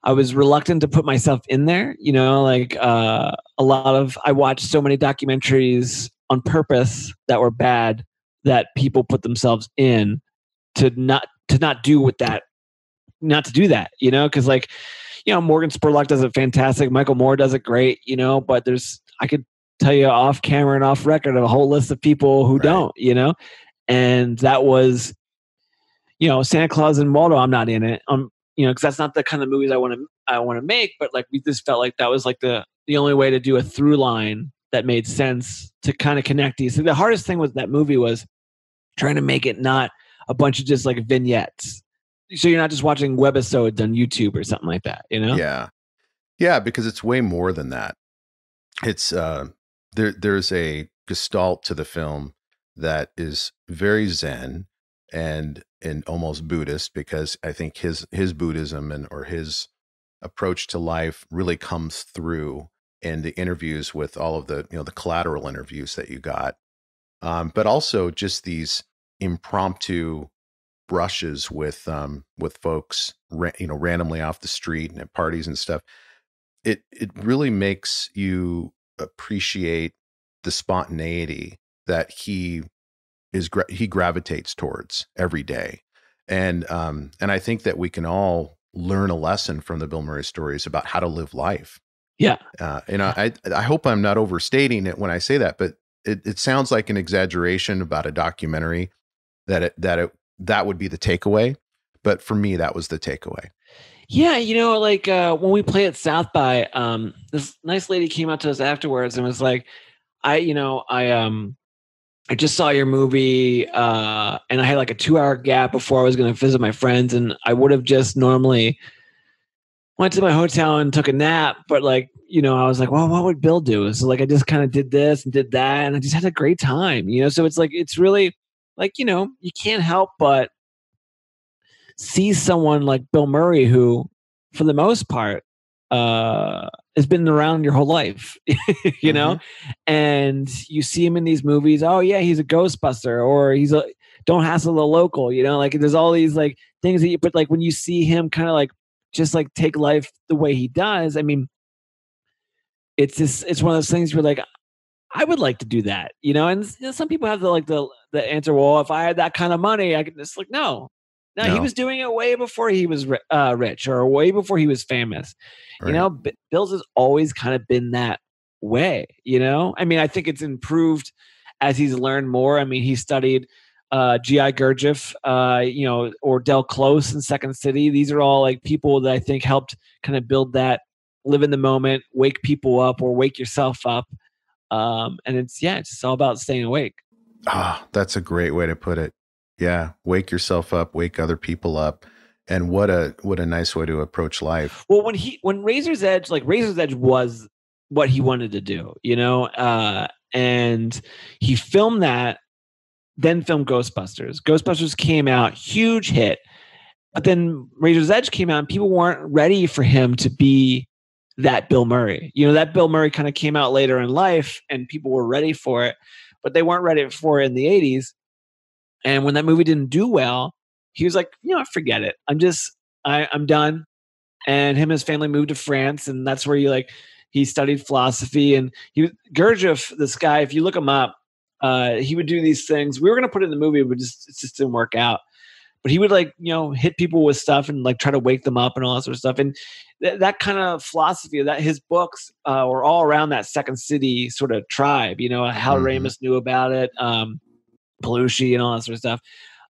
I was reluctant to put myself in there. You know, like uh, a lot of I watched so many documentaries on purpose that were bad that people put themselves in to not to not do with that, not to do that. You know, because like you know, Morgan Spurlock does it fantastic. Michael Moore does it great, you know, but there's, I could tell you off camera and off record of a whole list of people who right. don't, you know, and that was, you know, Santa Claus and Waldo. I'm not in it. Um, you know, because that's not the kind of movies I want to I want to make. But like we just felt like that was like the the only way to do a through line that made sense to kind of connect these. So the hardest thing with that movie was trying to make it not a bunch of just like vignettes. So you're not just watching webisodes on YouTube or something like that, you know? Yeah. Yeah, because it's way more than that. It's uh there there's a gestalt to the film that is very zen and and almost Buddhist because I think his his Buddhism and or his approach to life really comes through in the interviews with all of the you know the collateral interviews that you got. Um, but also just these impromptu brushes with um, with folks you know randomly off the street and at parties and stuff. It it really makes you appreciate the spontaneity that he is gra- he gravitates towards every day and um and i think that we can all learn a lesson from the bill murray stories about how to live life yeah. Uh, and I, I hope I'm not overstating it when I say that, but it, it sounds like an exaggeration about a documentary that it, that it, that would be the takeaway. But for me, that was the takeaway. Yeah, you know, like uh, when we play at South by, um, this nice lady came out to us afterwards and was like, "I, you know, I um, I just saw your movie, uh, and I had like a two-hour gap before I was going to visit my friends, and I would have just normally went to my hotel and took a nap, but like, you know, I was like, well, what would Bill do? So like I just kind of did this and did that and I just had a great time, you know? So it's like it's really like, you know, you can't help but see someone like Bill Murray who for the most part uh has been around your whole life you mm-hmm. know and you see him in these movies oh yeah he's a ghostbuster or he's a don't hassle the local you know like there's all these like things that you but like when you see him kind of like just like take life the way he does. I mean, it's just it's one of those things where like I would like to do that, you know. And you know, some people have the like the the answer. Well, if I had that kind of money, I could just like no, no. no. He was doing it way before he was uh, rich or way before he was famous. Right. You know, B- Bill's has always kind of been that way. You know, I mean, I think it's improved as he's learned more. I mean, he studied uh, G.I. Gurdjieff, uh, you know, or Del Close in Second City. These are all like people that I think helped kind of build that live in the moment, wake people up, or wake yourself up. Um, and it's yeah, it's all about staying awake. Ah, oh, that's a great way to put it. Yeah, wake yourself up, wake other people up, and what a what a nice way to approach life. Well, when he when Razor's Edge, like Razor's Edge was what he wanted to do, you know, uh, and he filmed that then filmed Ghostbusters. Ghostbusters came out, huge hit. But then Razor's Edge came out and people weren't ready for him to be that Bill Murray. You know, that Bill Murray kind of came out later in life and people were ready for it, but they weren't ready for it in the 80s. And when that movie didn't do well, he was like, you know, forget it. I'm just, I, I'm done. And him and his family moved to France, and that's where he like he studied philosophy. And he Gurdjieff, this guy, if you look him up, uh, he would do these things. We were gonna put it in the movie, but just it just didn't work out. But he would like you know hit people with stuff and like try to wake them up and all that sort of stuff. And th- that kind of philosophy that his books uh, were all around that Second City sort of tribe. You know, how mm-hmm. Ramis knew about it, um, Belushi and all that sort of stuff.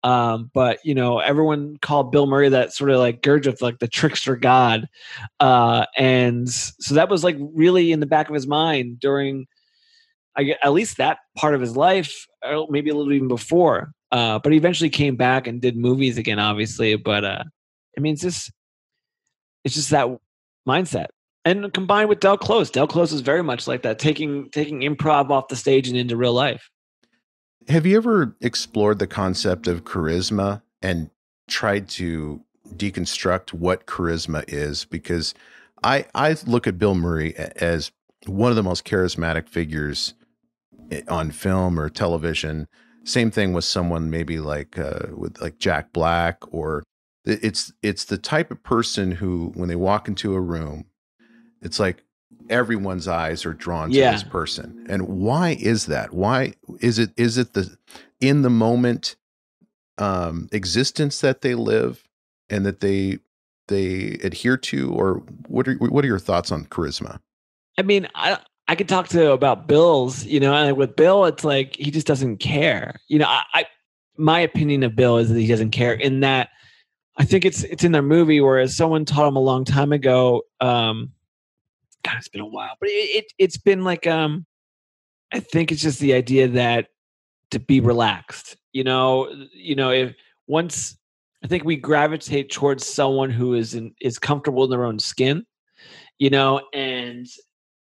Um, but you know, everyone called Bill Murray that sort of like Gurdjieff, like the trickster god. Uh, and so that was like really in the back of his mind during I, at least that part of his life, or maybe a little even before. Uh, but he eventually came back and did movies again, obviously. But uh, I mean, it's just it's just that mindset, and combined with Del Close, Del Close is very much like that, taking taking improv off the stage and into real life. Have you ever explored the concept of charisma and tried to deconstruct what charisma is? Because I I look at Bill Murray as one of the most charismatic figures on film or television. Same thing with someone maybe like uh, with like Jack Black, or it's it's the type of person who, when they walk into a room, it's like everyone's eyes are drawn to yeah. this person. And why is that? Why is it is it the in the moment um, existence that they live and that they they adhere to, or what are what are your thoughts on charisma? I mean, I I could talk to about Bill's, you know, and with Bill, it's like he just doesn't care. You know, I, I my opinion of Bill is that he doesn't care in that I think it's it's in their movie, whereas someone taught him a long time ago. Um, God, it's been a while, but it, it it's been like um, I think it's just the idea that to be relaxed. You know, you know, if once I think we gravitate towards someone who is in, is comfortable in their own skin, you know, and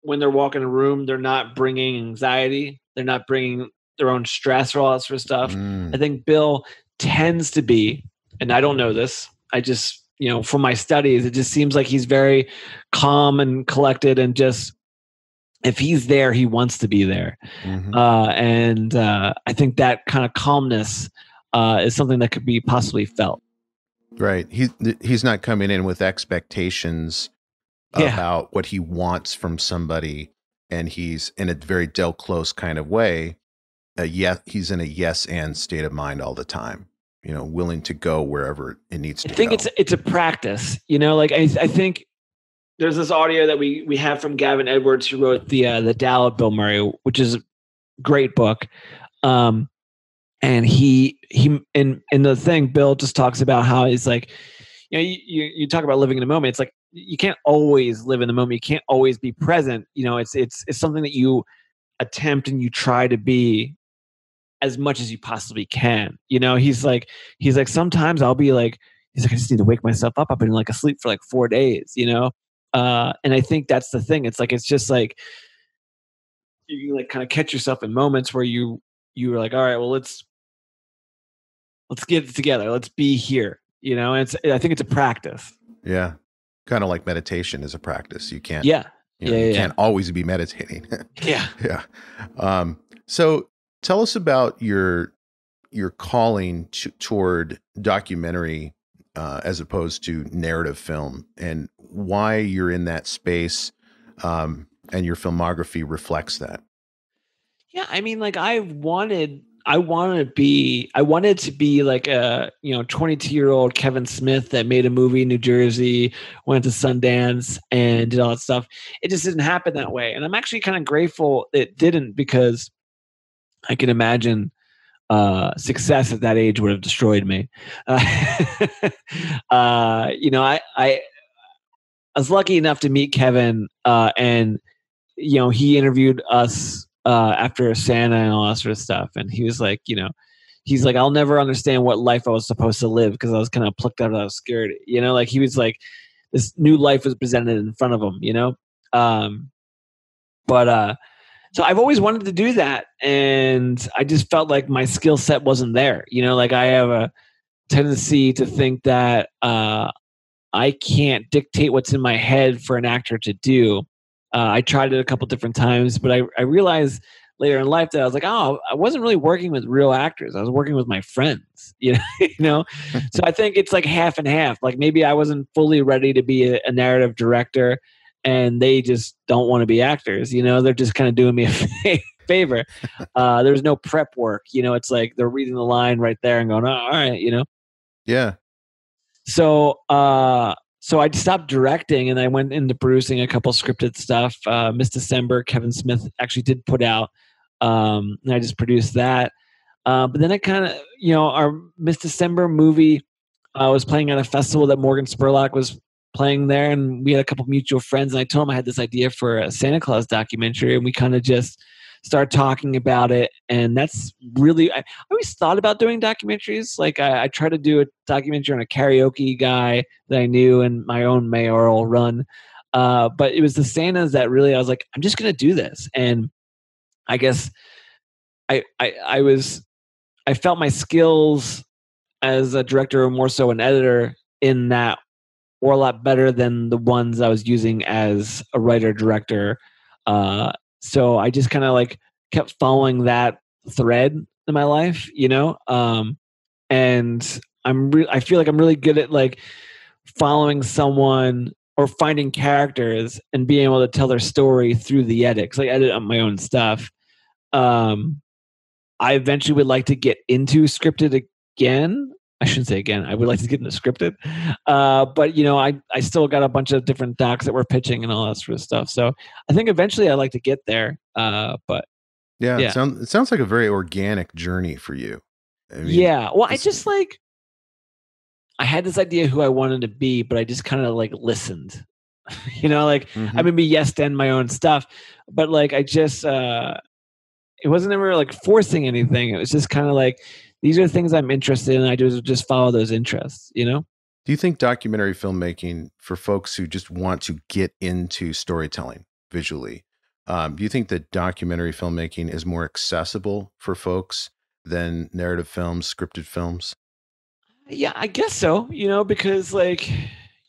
when they're walking a room, they're not bringing anxiety, they're not bringing their own stress or all that sort of stuff. Mm. I think Bill tends to be, and I don't know this, I just, you know, from my studies, it just seems like he's very calm and collected and just if he's there, he wants to be there. Mm-hmm. Uh, and uh, I think that kind of calmness uh, is something that could be possibly felt. Right. He he's not coming in with expectations yeah. about what he wants from somebody, and he's in a very Del Close kind of way. A yes, he's in a yes and state of mind all the time. You know, willing to go wherever it needs to. I think go. it's it's a practice. You know, like I I think there's this audio that we we have from Gavin Edwards who wrote the uh, the Tao of Bill Murray, which is a great book. Um, and he he in in the thing bill just talks about how he's like you know you, you, you talk about living in the moment it's like you can't always live in the moment you can't always be present you know it's it's it's something that you attempt and you try to be as much as you possibly can you know he's like he's like sometimes i'll be like he's like i just need to wake myself up i've been like asleep for like four days you know uh and i think that's the thing it's like it's just like you can like kind of catch yourself in moments where you you were like all right well let's let's get it together. Let's be here. You know, and it's I think it's a practice. Yeah. Kind of like meditation is a practice. You can't Yeah. You, know, yeah, you yeah. can't always be meditating. yeah. Yeah. Um, so tell us about your your calling toward documentary uh, as opposed to narrative film and why you're in that space um, and your filmography reflects that. Yeah, I mean, like I wanted I wanted to be I wanted to be like a you know 22 year old Kevin Smith that made a movie in New Jersey, went to Sundance and did all that stuff. It just didn't happen that way, and I'm actually kind of grateful it didn't because I can imagine uh, success at that age would have destroyed me. Uh, uh, you know, I, I I was lucky enough to meet Kevin, uh, and you know he interviewed us uh, after Santa and all that sort of stuff. And he was like, you know, he's like, I'll never understand what life I was supposed to live because I was kind of plucked out of obscurity. You know, like he was like, this new life was presented in front of him. You know, um, but uh, so I've always wanted to do that, and I just felt like my skill set wasn't there. You know, like I have a tendency to think that uh, I can't dictate what's in my head for an actor to do. Uh, I tried it a couple different times, but I, I realized later in life that I was like, oh, I wasn't really working with real actors. I was working with my friends, you know. you know? so I think it's like half and half. Like maybe I wasn't fully ready to be a, a narrative director, and they just don't want to be actors. You know, they're just kind of doing me a favor. Uh, there's no prep work. You know, it's like they're reading the line right there and going, oh, all right, you know. Yeah. So uh, so I stopped directing and I went into producing a couple scripted stuff. Uh, Miss December, Kevin Smith actually did put out, um, and I just produced that. Uh, but then I kind of, you know, our Miss December movie uh, was playing at a festival that Morgan Spurlock was playing there, and we had a couple mutual friends. And I told him I had this idea for a Santa Claus documentary, and we kind of just start talking about it and that's really i always thought about doing documentaries like I, I try to do a documentary on a karaoke guy that i knew in my own mayoral run uh, but it was the santas that really i was like i'm just to do this and i guess I, I i was i felt my skills as a director or more so an editor in that were a lot better than the ones i was using as a writer director uh, so I just kind of like kept following that thread in my life, you know. Um, and I'm re- I feel like I'm really good at like following someone or finding characters and being able to tell their story through the edit. Cause I edit on my own stuff. Um, I eventually would like to get into scripted again. I shouldn't say again. I would like to get into scripted, uh, but you know, I I still got a bunch of different docs that we're pitching and all that sort of stuff. So I think eventually I'd like to get there. Uh, but yeah, yeah. It, sounds, it sounds like a very organic journey for you. I mean, yeah. Well, I just like I had this idea who I wanted to be, but I just kind of like listened. you know, like mm-hmm. I maybe yes and my own stuff, but like I just uh it wasn't ever like forcing anything. It was just kind of like these are the things I'm interested in. I just just follow those interests, you know? Do you think documentary filmmaking for folks who just want to get into storytelling visually, um, do you think that documentary filmmaking is more accessible for folks than narrative films, scripted films? Yeah, I guess so. You know, because like,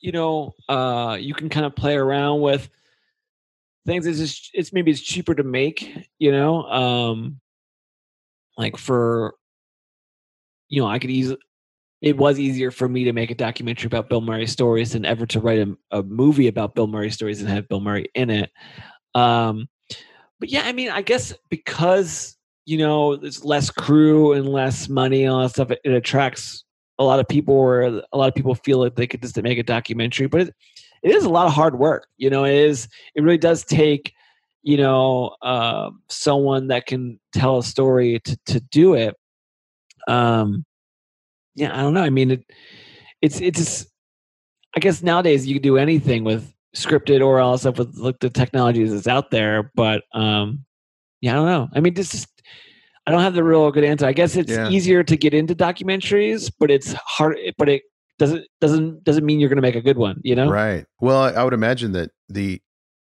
you know, uh, you can kind of play around with things. It's just, it's maybe it's cheaper to make. You know, um, like for you know, I could easily. It was easier for me to make a documentary about Bill Murray stories than ever to write a, a movie about Bill Murray stories and have Bill Murray in it. Um, but yeah, I mean, I guess because you know there's less crew and less money and all that stuff, it, it attracts a lot of people, or a lot of people feel like they could just make a documentary. But it, it is a lot of hard work. You know, it is. It really does take you know uh, someone that can tell a story to to do it um yeah i don't know i mean it it's it's i guess nowadays you can do anything with scripted or all stuff with like the technologies that's out there but um yeah i don't know i mean this is i don't have the real good answer i guess it's yeah. easier to get into documentaries but it's hard but it doesn't doesn't doesn't mean you're going to make a good one you know right well i would imagine that the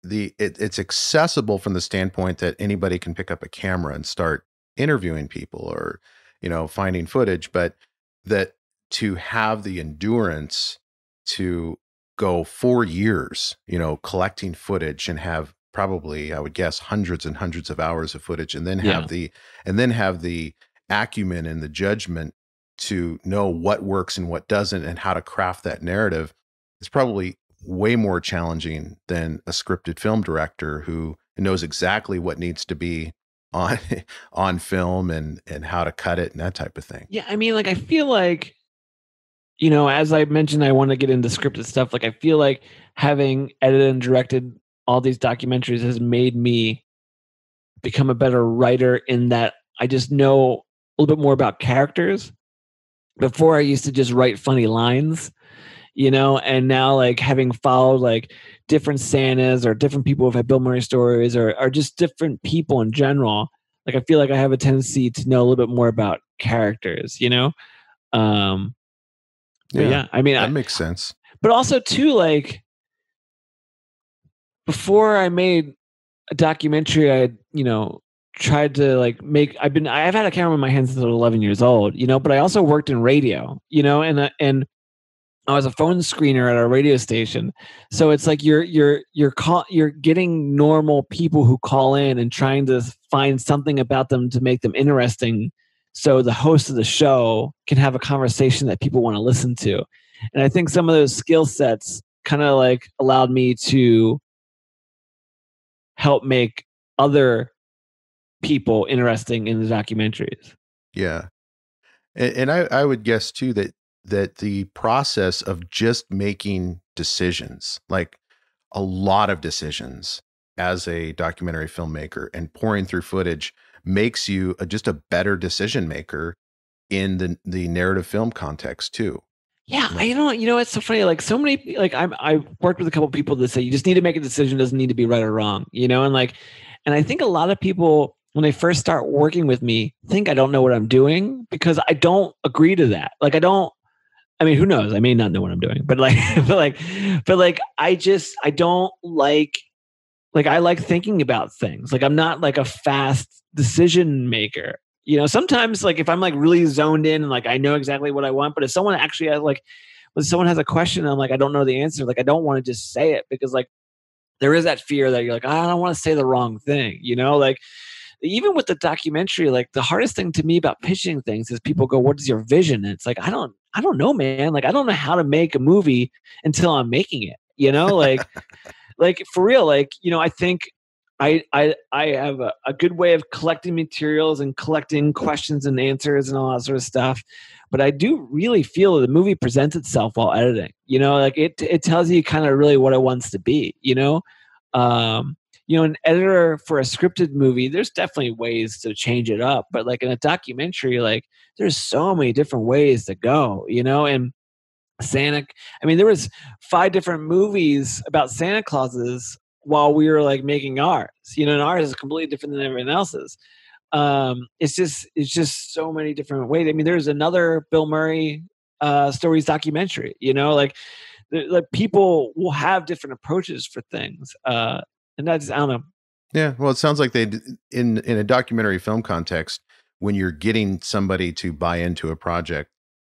the it, it's accessible from the standpoint that anybody can pick up a camera and start interviewing people or you know, finding footage, but that to have the endurance to go four years, you know, collecting footage and have probably, I would guess, hundreds and hundreds of hours of footage, and then have yeah. the and then have the acumen and the judgment to know what works and what doesn't and how to craft that narrative is probably way more challenging than a scripted film director who knows exactly what needs to be on on film and and how to cut it and that type of thing. Yeah, I mean, like I feel like, you know, as I mentioned, I want to get into scripted stuff. Like I feel like having edited and directed all these documentaries has made me become a better writer in that I just know a little bit more about characters. Before I used to just write funny lines, you know, and now like having followed like different Santas or different people who've had Bill Murray stories or, or just different people in general. Like I feel like I have a tendency to know a little bit more about characters, you know? Um yeah, yeah I mean that I, makes sense. But also too, like before I made a documentary, I you know, tried to like make I've been I've had a camera in my hands since I was 11 years old, you know, but I also worked in radio, you know, and uh, and I was a phone screener at a radio station. So it's like you're you're you're call, you're getting normal people who call in and trying to find something about them to make them interesting so the host of the show can have a conversation that people want to listen to. And I think some of those skill sets kind of like allowed me to help make other people interesting in the documentaries. Yeah. And, and I, I would guess too that that the process of just making decisions, like a lot of decisions as a documentary filmmaker and pouring through footage makes you a, just a better decision maker in the the narrative film context too. Yeah, I don't. You know, it's so funny. Like so many, like I'm. I worked with a couple people that say you just need to make a decision. Doesn't need to be right or wrong. You know, and like, and I think a lot of people when they first start working with me think I don't know what I'm doing because I don't agree to that. Like I don't. I mean, who knows? I may not know what I'm doing, but like, but like, but like, I just, I don't like, like, I like thinking about things. Like, I'm not like a fast decision maker. You know, sometimes like if I'm like really zoned in and like I know exactly what I want, but if someone actually has like, when someone has a question, I'm like, I don't know the answer. Like, I don't want to just say it because like there is that fear that you're like, I don't want to say the wrong thing. You know, like even with the documentary, like the hardest thing to me about pitching things is people go, "What is your vision?" And it's like I don't, I don't know, man. Like I don't know how to make a movie until I'm making it. You know, like, like for real. Like you know, I think I I I have a, a good way of collecting materials and collecting questions and answers and all that sort of stuff. But I do really feel that the movie presents itself while editing. You know, like it it tells you kind of really what it wants to be. You know, um, you know, an editor for a scripted movie, there's definitely ways to change it up. But like in a documentary, like there's so many different ways to go. You know, and Santa. I mean, there was five different movies about Santa Clauses while we were like making ours. You know, and ours is completely different than everyone else's. Um, it's just it's just so many different ways. I mean, there's another Bill Murray uh, stories documentary. You know, like like people will have different approaches for things, uh, and that's I don't know. Yeah, well, it sounds like they in in a documentary film context when you're getting somebody to buy into a project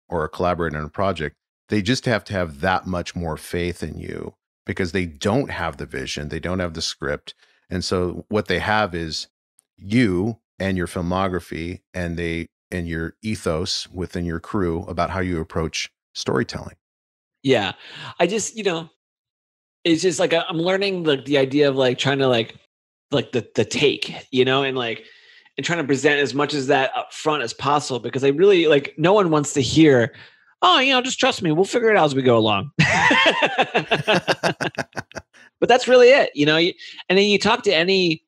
or a collaborate on a project, they just have to have that much more faith in you because they don't have the vision, they don't have the script. And so what they have is you and your filmography and they and your ethos within your crew about how you approach storytelling. Yeah. I just, you know, it's just like uh, I'm learning like the idea of like trying to like like the the take, you know, and like and trying to present as much as that up front as possible because I really like no one wants to hear oh, you know, just trust me. We'll figure it out as we go along. but that's really it, you know. And then you talk to any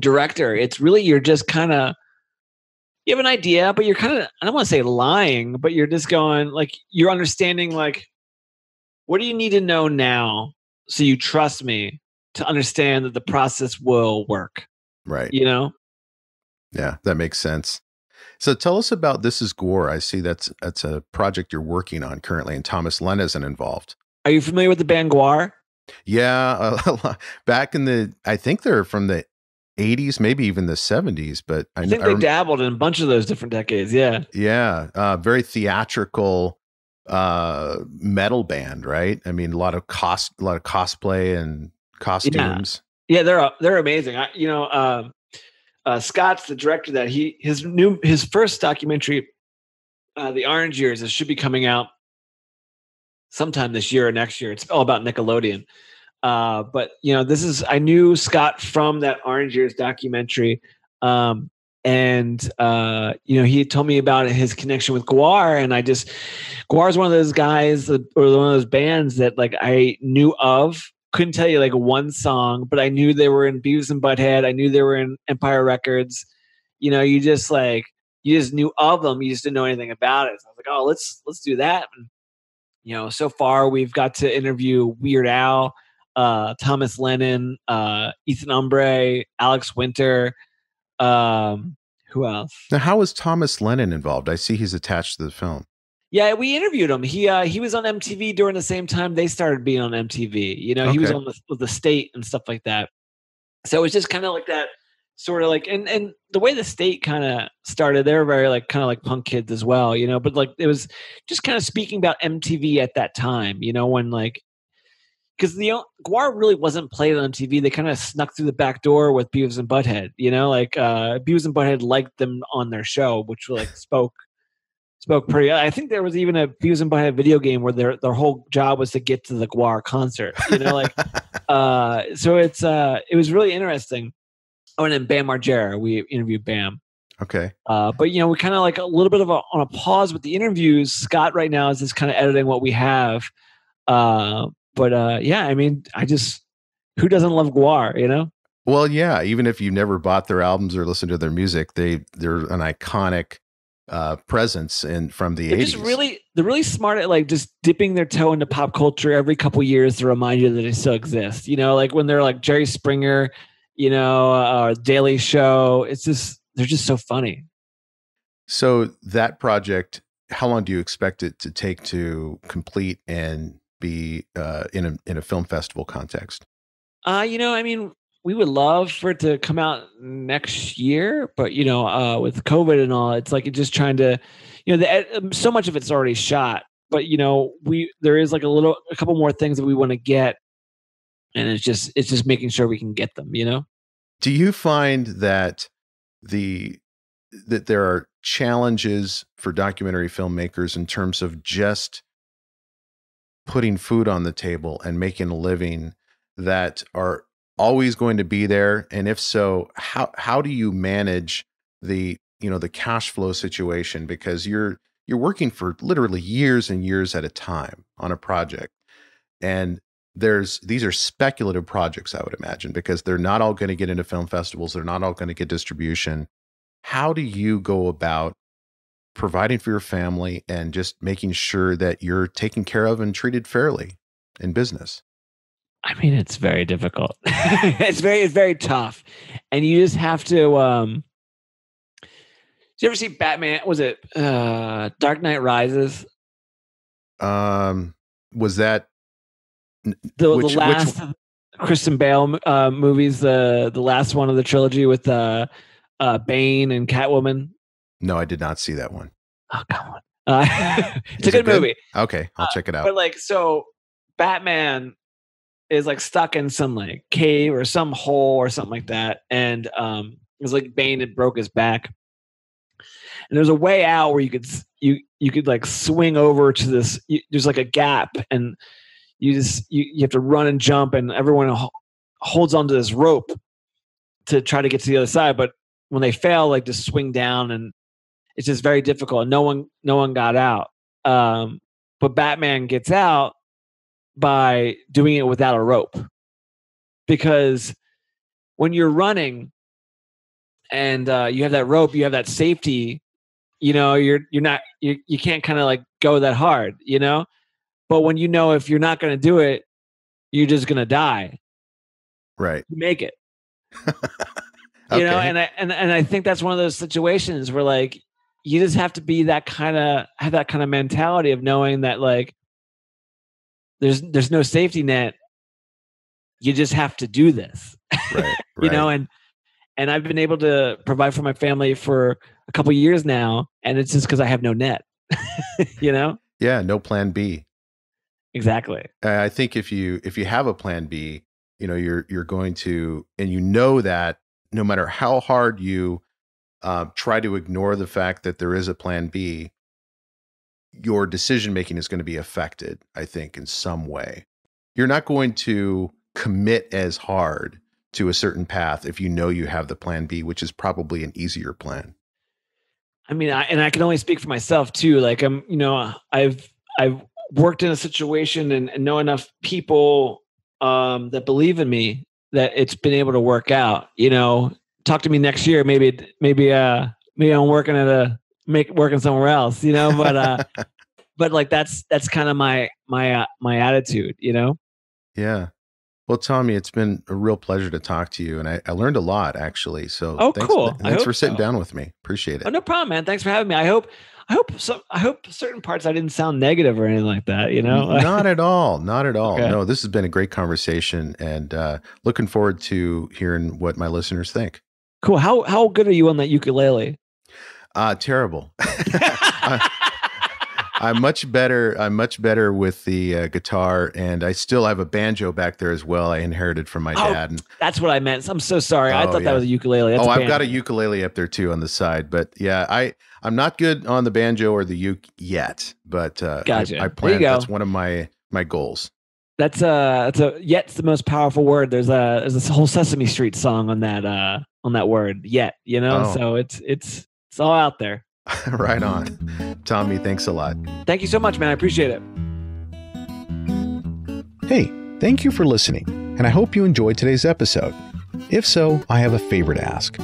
director, it's really you're just kind of you have an idea, but you're kind of I don't want to say lying, but you're just going like you're understanding like what do you need to know now so you trust me to understand that the process will work. Right. You know? Yeah, that makes sense. So tell us about This Is Gwar. I see that's that's a project you're working on currently, and Thomas Lennon isn't involved. Are you familiar with the band Gwar? Yeah, uh, back in the I think they're from the 80s, maybe even the 70s, but I, I think they I dabbled in a bunch of those different decades. Yeah, yeah, uh, very theatrical uh metal band, right? I mean, a lot of cost, a lot of cosplay and costumes. Yeah, yeah they're they're amazing. I, you know, um, uh, Scott's the director that he his new his first documentary, uh, The Orange Years, it should be coming out sometime this year or next year. It's all about Nickelodeon. Uh, but you know, this is I knew Scott from that Orange Years documentary, um, and uh, you know he told me about his connection with Gwar, and I just Gwar is one of those guys or one of those bands that like I knew of couldn't tell you like one song, but I knew they were in Beavis and Butthead. I knew they were in Empire Records. You know, you just like you just knew of them. You just didn't know anything about it. So I was like, oh, let's let's do that. And, you know, so far we've got to interview Weird Al, uh, Thomas Lennon, uh, Ethan Embry, Alex Winter. Um, who else? Now, how is Thomas Lennon involved? I see he's attached to the film. Yeah, we interviewed him. He uh, he was on MTV during the same time they started being on MTV. You know, okay. he was on the, the state and stuff like that. So it was just kind of like that sort of like and and the way the state kind of started they were very like kind of like punk kids as well you know but like it was just kind of speaking about mtv at that time you know when like because the Gwar really wasn't played on TV. They kind of snuck through the back door with Beavis and Butthead. You know, like uh, Beavis and Butthead liked them on their show, which like spoke spoke pretty. I think there was even a Beavis and Butthead video game where their their whole job was to get to the Gwar concert. You know, like uh, so it's uh, it was really interesting. Oh, and then Bam Margera, we interviewed Bam. Okay. Uh, but you know, we kind of like a little bit of a, on a pause with the interviews. Scott right now is just kind of editing what we have. Uh, but uh, yeah, I mean, I just who doesn't love Gwar, you know? Well, yeah. Even if you never bought their albums or listened to their music, they they're an iconic uh, presence and from the they're 80s. Just really, they're really smart at like just dipping their toe into pop culture every couple years to remind you that it still exists. You know, like when they're like Jerry Springer, you know, uh, Daily Show. It's just they're just so funny. So that project, how long do you expect it to take to complete and be uh, in a in a film festival context? Uh, you know, I mean, we would love for it to come out next year, but you know, uh, with COVID and all, it's like just trying to, you know, the, um, so much of it's already shot. But you know, we there is like a little, a couple more things that we want to get, and it's just it's just making sure we can get them. You know. Do you find that the that there are challenges for documentary filmmakers in terms of just putting food on the table and making a living that are always going to be there? And if so, how how do you manage the you know the cash flow situation? Because you're you're working for literally years and years at a time on a project. And there's these are speculative projects i would imagine because they're not all going to get into film festivals they're not all going to get distribution. How do you go about providing for your family and just making sure that you're taken care of and treated fairly in business. I mean it's very difficult. It's very it's very tough. And you just have to um did you ever see batman was it uh dark knight rises? Um was that the, which, the last which... Christian Bale uh, movies, the the last one of the trilogy with uh, uh, Bane and Catwoman. No, I did not see that one. Oh come on, uh, it's Is a good, it good, movie. Okay, I'll uh, check it out. But like, so Batman is like stuck in some like cave or some hole or something like that, and um, it's like Bane had broke his back. And there's a way out where you could you you could like swing over to this. You, there's like a gap, and you just you, you have to run and jump and everyone holds onto this rope to try to get to the other side but when they fail like just swing down and it's just very difficult no one no one got out um, but batman gets out by doing it without a rope because when you're running and uh, you have that rope you have that safety you know you're you're not you, you can't kind of like go that hard you know but when you know if you're not going to do it, you're just going to die. Right. You make it. okay. You know, and I and and I think that's one of those situations where like you just have to be that kind of have that kind of mentality of knowing that like there's there's no safety net. You just have to do this. Right. right. you know, and and I've been able to provide for my family for a couple years now, and it's just because I have no net. you know. Yeah, no plan B. Exactly. I think if you if you have a plan B, you know you're you're going to, and you know that no matter how hard you uh, try to ignore the fact that there is a plan B, your decision making is going to be affected. I think in some way, you're not going to commit as hard to a certain path if you know you have the plan B, which is probably an easier plan. I mean, I, and I can only speak for myself too. Like I'm, you know, I've I've worked in a situation and, and know enough people um, that believe in me that it's been able to work out. You know, talk to me next year. Maybe maybe uh maybe I'm working at a make working somewhere else. You know, but uh, but like that's that's kind of my my uh, my attitude. You know. Yeah. Well, Tommy, it's been a real pleasure to talk to you, and I, I learned a lot actually. So, oh, thanks, cool! Thanks for sitting so. down with me. Appreciate it. Oh, no problem, man. Thanks for having me. I hope I hope so. I hope certain parts I didn't sound negative or anything like that. You know, not at all. Not at all. Okay. No, this has been a great conversation, and uh, looking forward to hearing what my listeners think. Cool. How how good are you on that ukulele? Uh terrible. I'm much better. I'm much better with the uh, guitar, and I still have a banjo back there as well. I inherited from my oh, dad. And, that's what I meant. I'm so sorry. Oh, I thought yeah. that was a ukulele. That's oh, i I've got a ukulele up there too on the side. But yeah, I I'm not good on the banjo or the uke yet. But uh, gotcha. I, I plan. That's one of my my goals. That's uh, that's a yet's the most powerful word. There's a there's this whole Sesame Street song on that uh on that word yet. You know, oh. so it's it's it's all out there. right on. Tommy, thanks a lot. Thank you so much, man. I appreciate it. Hey, thank you for listening, and I hope you enjoyed today's episode. If so, I have a favor to ask.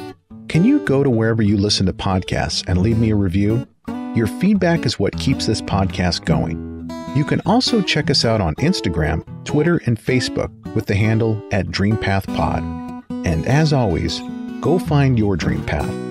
Can you go to wherever you listen to podcasts and leave me a review? Your feedback is what keeps this podcast going. You can also check us out on Instagram, Twitter, and Facebook with the handle at DreamPathPod. And as always, go find your dream path